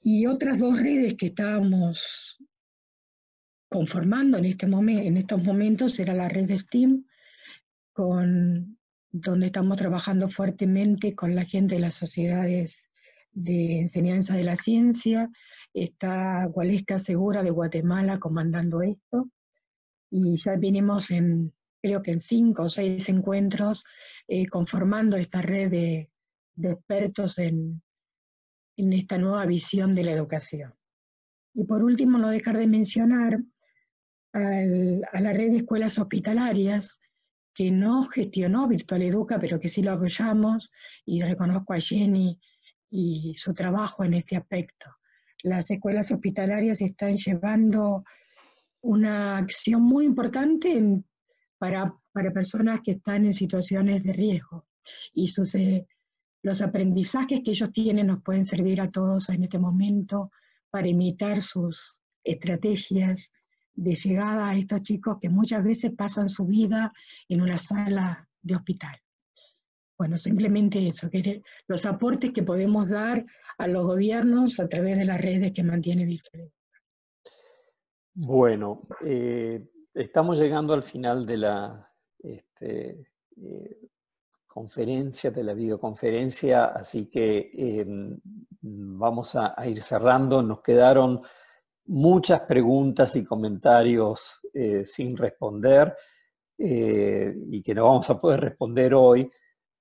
Y otras dos redes que estábamos conformando en, este en estos momentos era la red de STEAM, con, donde estamos trabajando fuertemente con la gente de las sociedades de enseñanza de la ciencia. Está Gualesca Segura de Guatemala comandando esto. Y ya venimos en, creo que en cinco o seis encuentros, eh, conformando esta red de expertos en, en esta nueva visión de la educación. Y por último, no dejar de mencionar a la red de escuelas hospitalarias, que no gestionó Virtual Educa, pero que sí lo apoyamos, y reconozco a Jenny y su trabajo en este aspecto. Las escuelas hospitalarias están llevando una acción muy importante para, para personas que están en situaciones de riesgo y sus, eh, los aprendizajes que ellos tienen nos pueden servir a todos en este momento para imitar sus estrategias de llegada a estos chicos que muchas veces pasan su vida en una sala de hospital. Bueno, simplemente eso, los aportes que podemos dar a los gobiernos a través de las redes que mantiene Virtual. Bueno, eh, estamos llegando al final de la este, eh, conferencia, de la videoconferencia, así que em, vamos a, ir cerrando. Nos quedaron muchas preguntas y comentarios sin responder y que no vamos a poder responder hoy,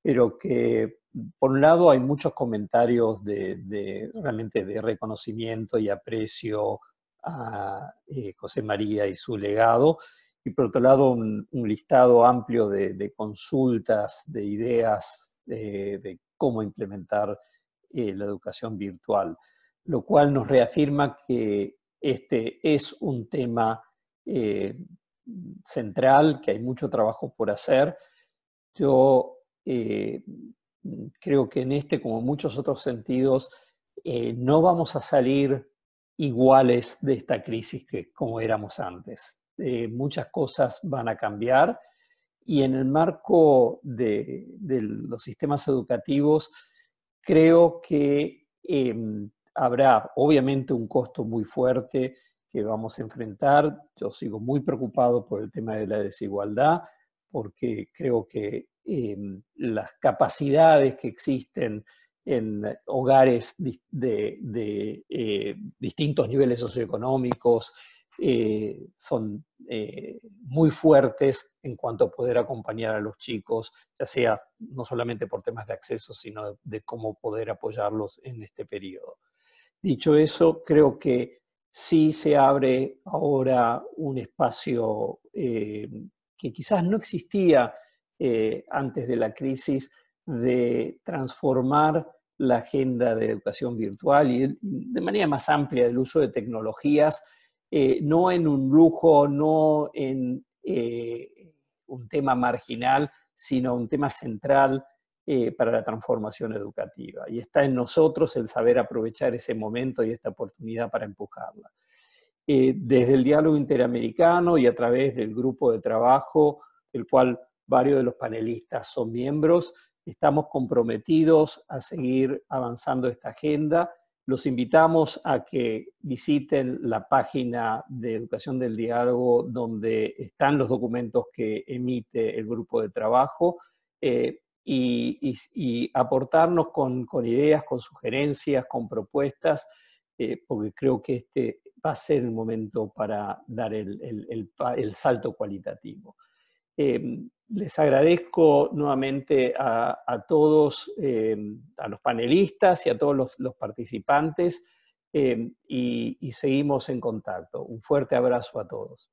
pero que por un lado hay muchos comentarios de, realmente de reconocimiento y aprecio a eh, José María y su legado, y por otro lado un, listado amplio de, consultas, de ideas de, cómo implementar eh, la educación virtual, lo cual nos reafirma que este es un tema eh, central, que hay mucho trabajo por hacer. Yo creo que en este, como en muchos otros sentidos, no vamos a salir iguales de esta crisis que como éramos antes. Eh, muchas cosas van a cambiar y en el marco de, los sistemas educativos creo que em, habrá obviamente un costo muy fuerte que vamos a enfrentar. Yo sigo muy preocupado por el tema de la desigualdad porque creo que em, las capacidades que existen en hogares de, eh, distintos niveles socioeconómicos, eh, son eh, muy fuertes en cuanto a poder acompañar a los chicos, ya sea no solamente por temas de acceso, sino de, cómo poder apoyarlos en este periodo. Dicho eso, creo que sí se abre ahora un espacio que quizás no existía antes de la crisis, de transformar la agenda de educación virtual y de manera más amplia del uso de tecnologías, eh, no en un lujo, no en eh, un tema marginal, sino un tema central eh, para la transformación educativa. Y está en nosotros el saber aprovechar ese momento y esta oportunidad para empujarla. desde el diálogo interamericano y a través del grupo de trabajo, del cual varios de los panelistas son miembros, Estamos comprometidos a seguir avanzando esta agenda. Los invitamos a que visiten la página de Educación del Diálogo donde están los documentos que emite el grupo de trabajo eh, y, aportarnos con, ideas, con sugerencias, con propuestas, eh, porque creo que este va a ser el momento para dar el, salto cualitativo. Em, les agradezco nuevamente a, todos, em, a los panelistas y a todos los, participantes em, y seguimos en contacto. Un fuerte abrazo a todos.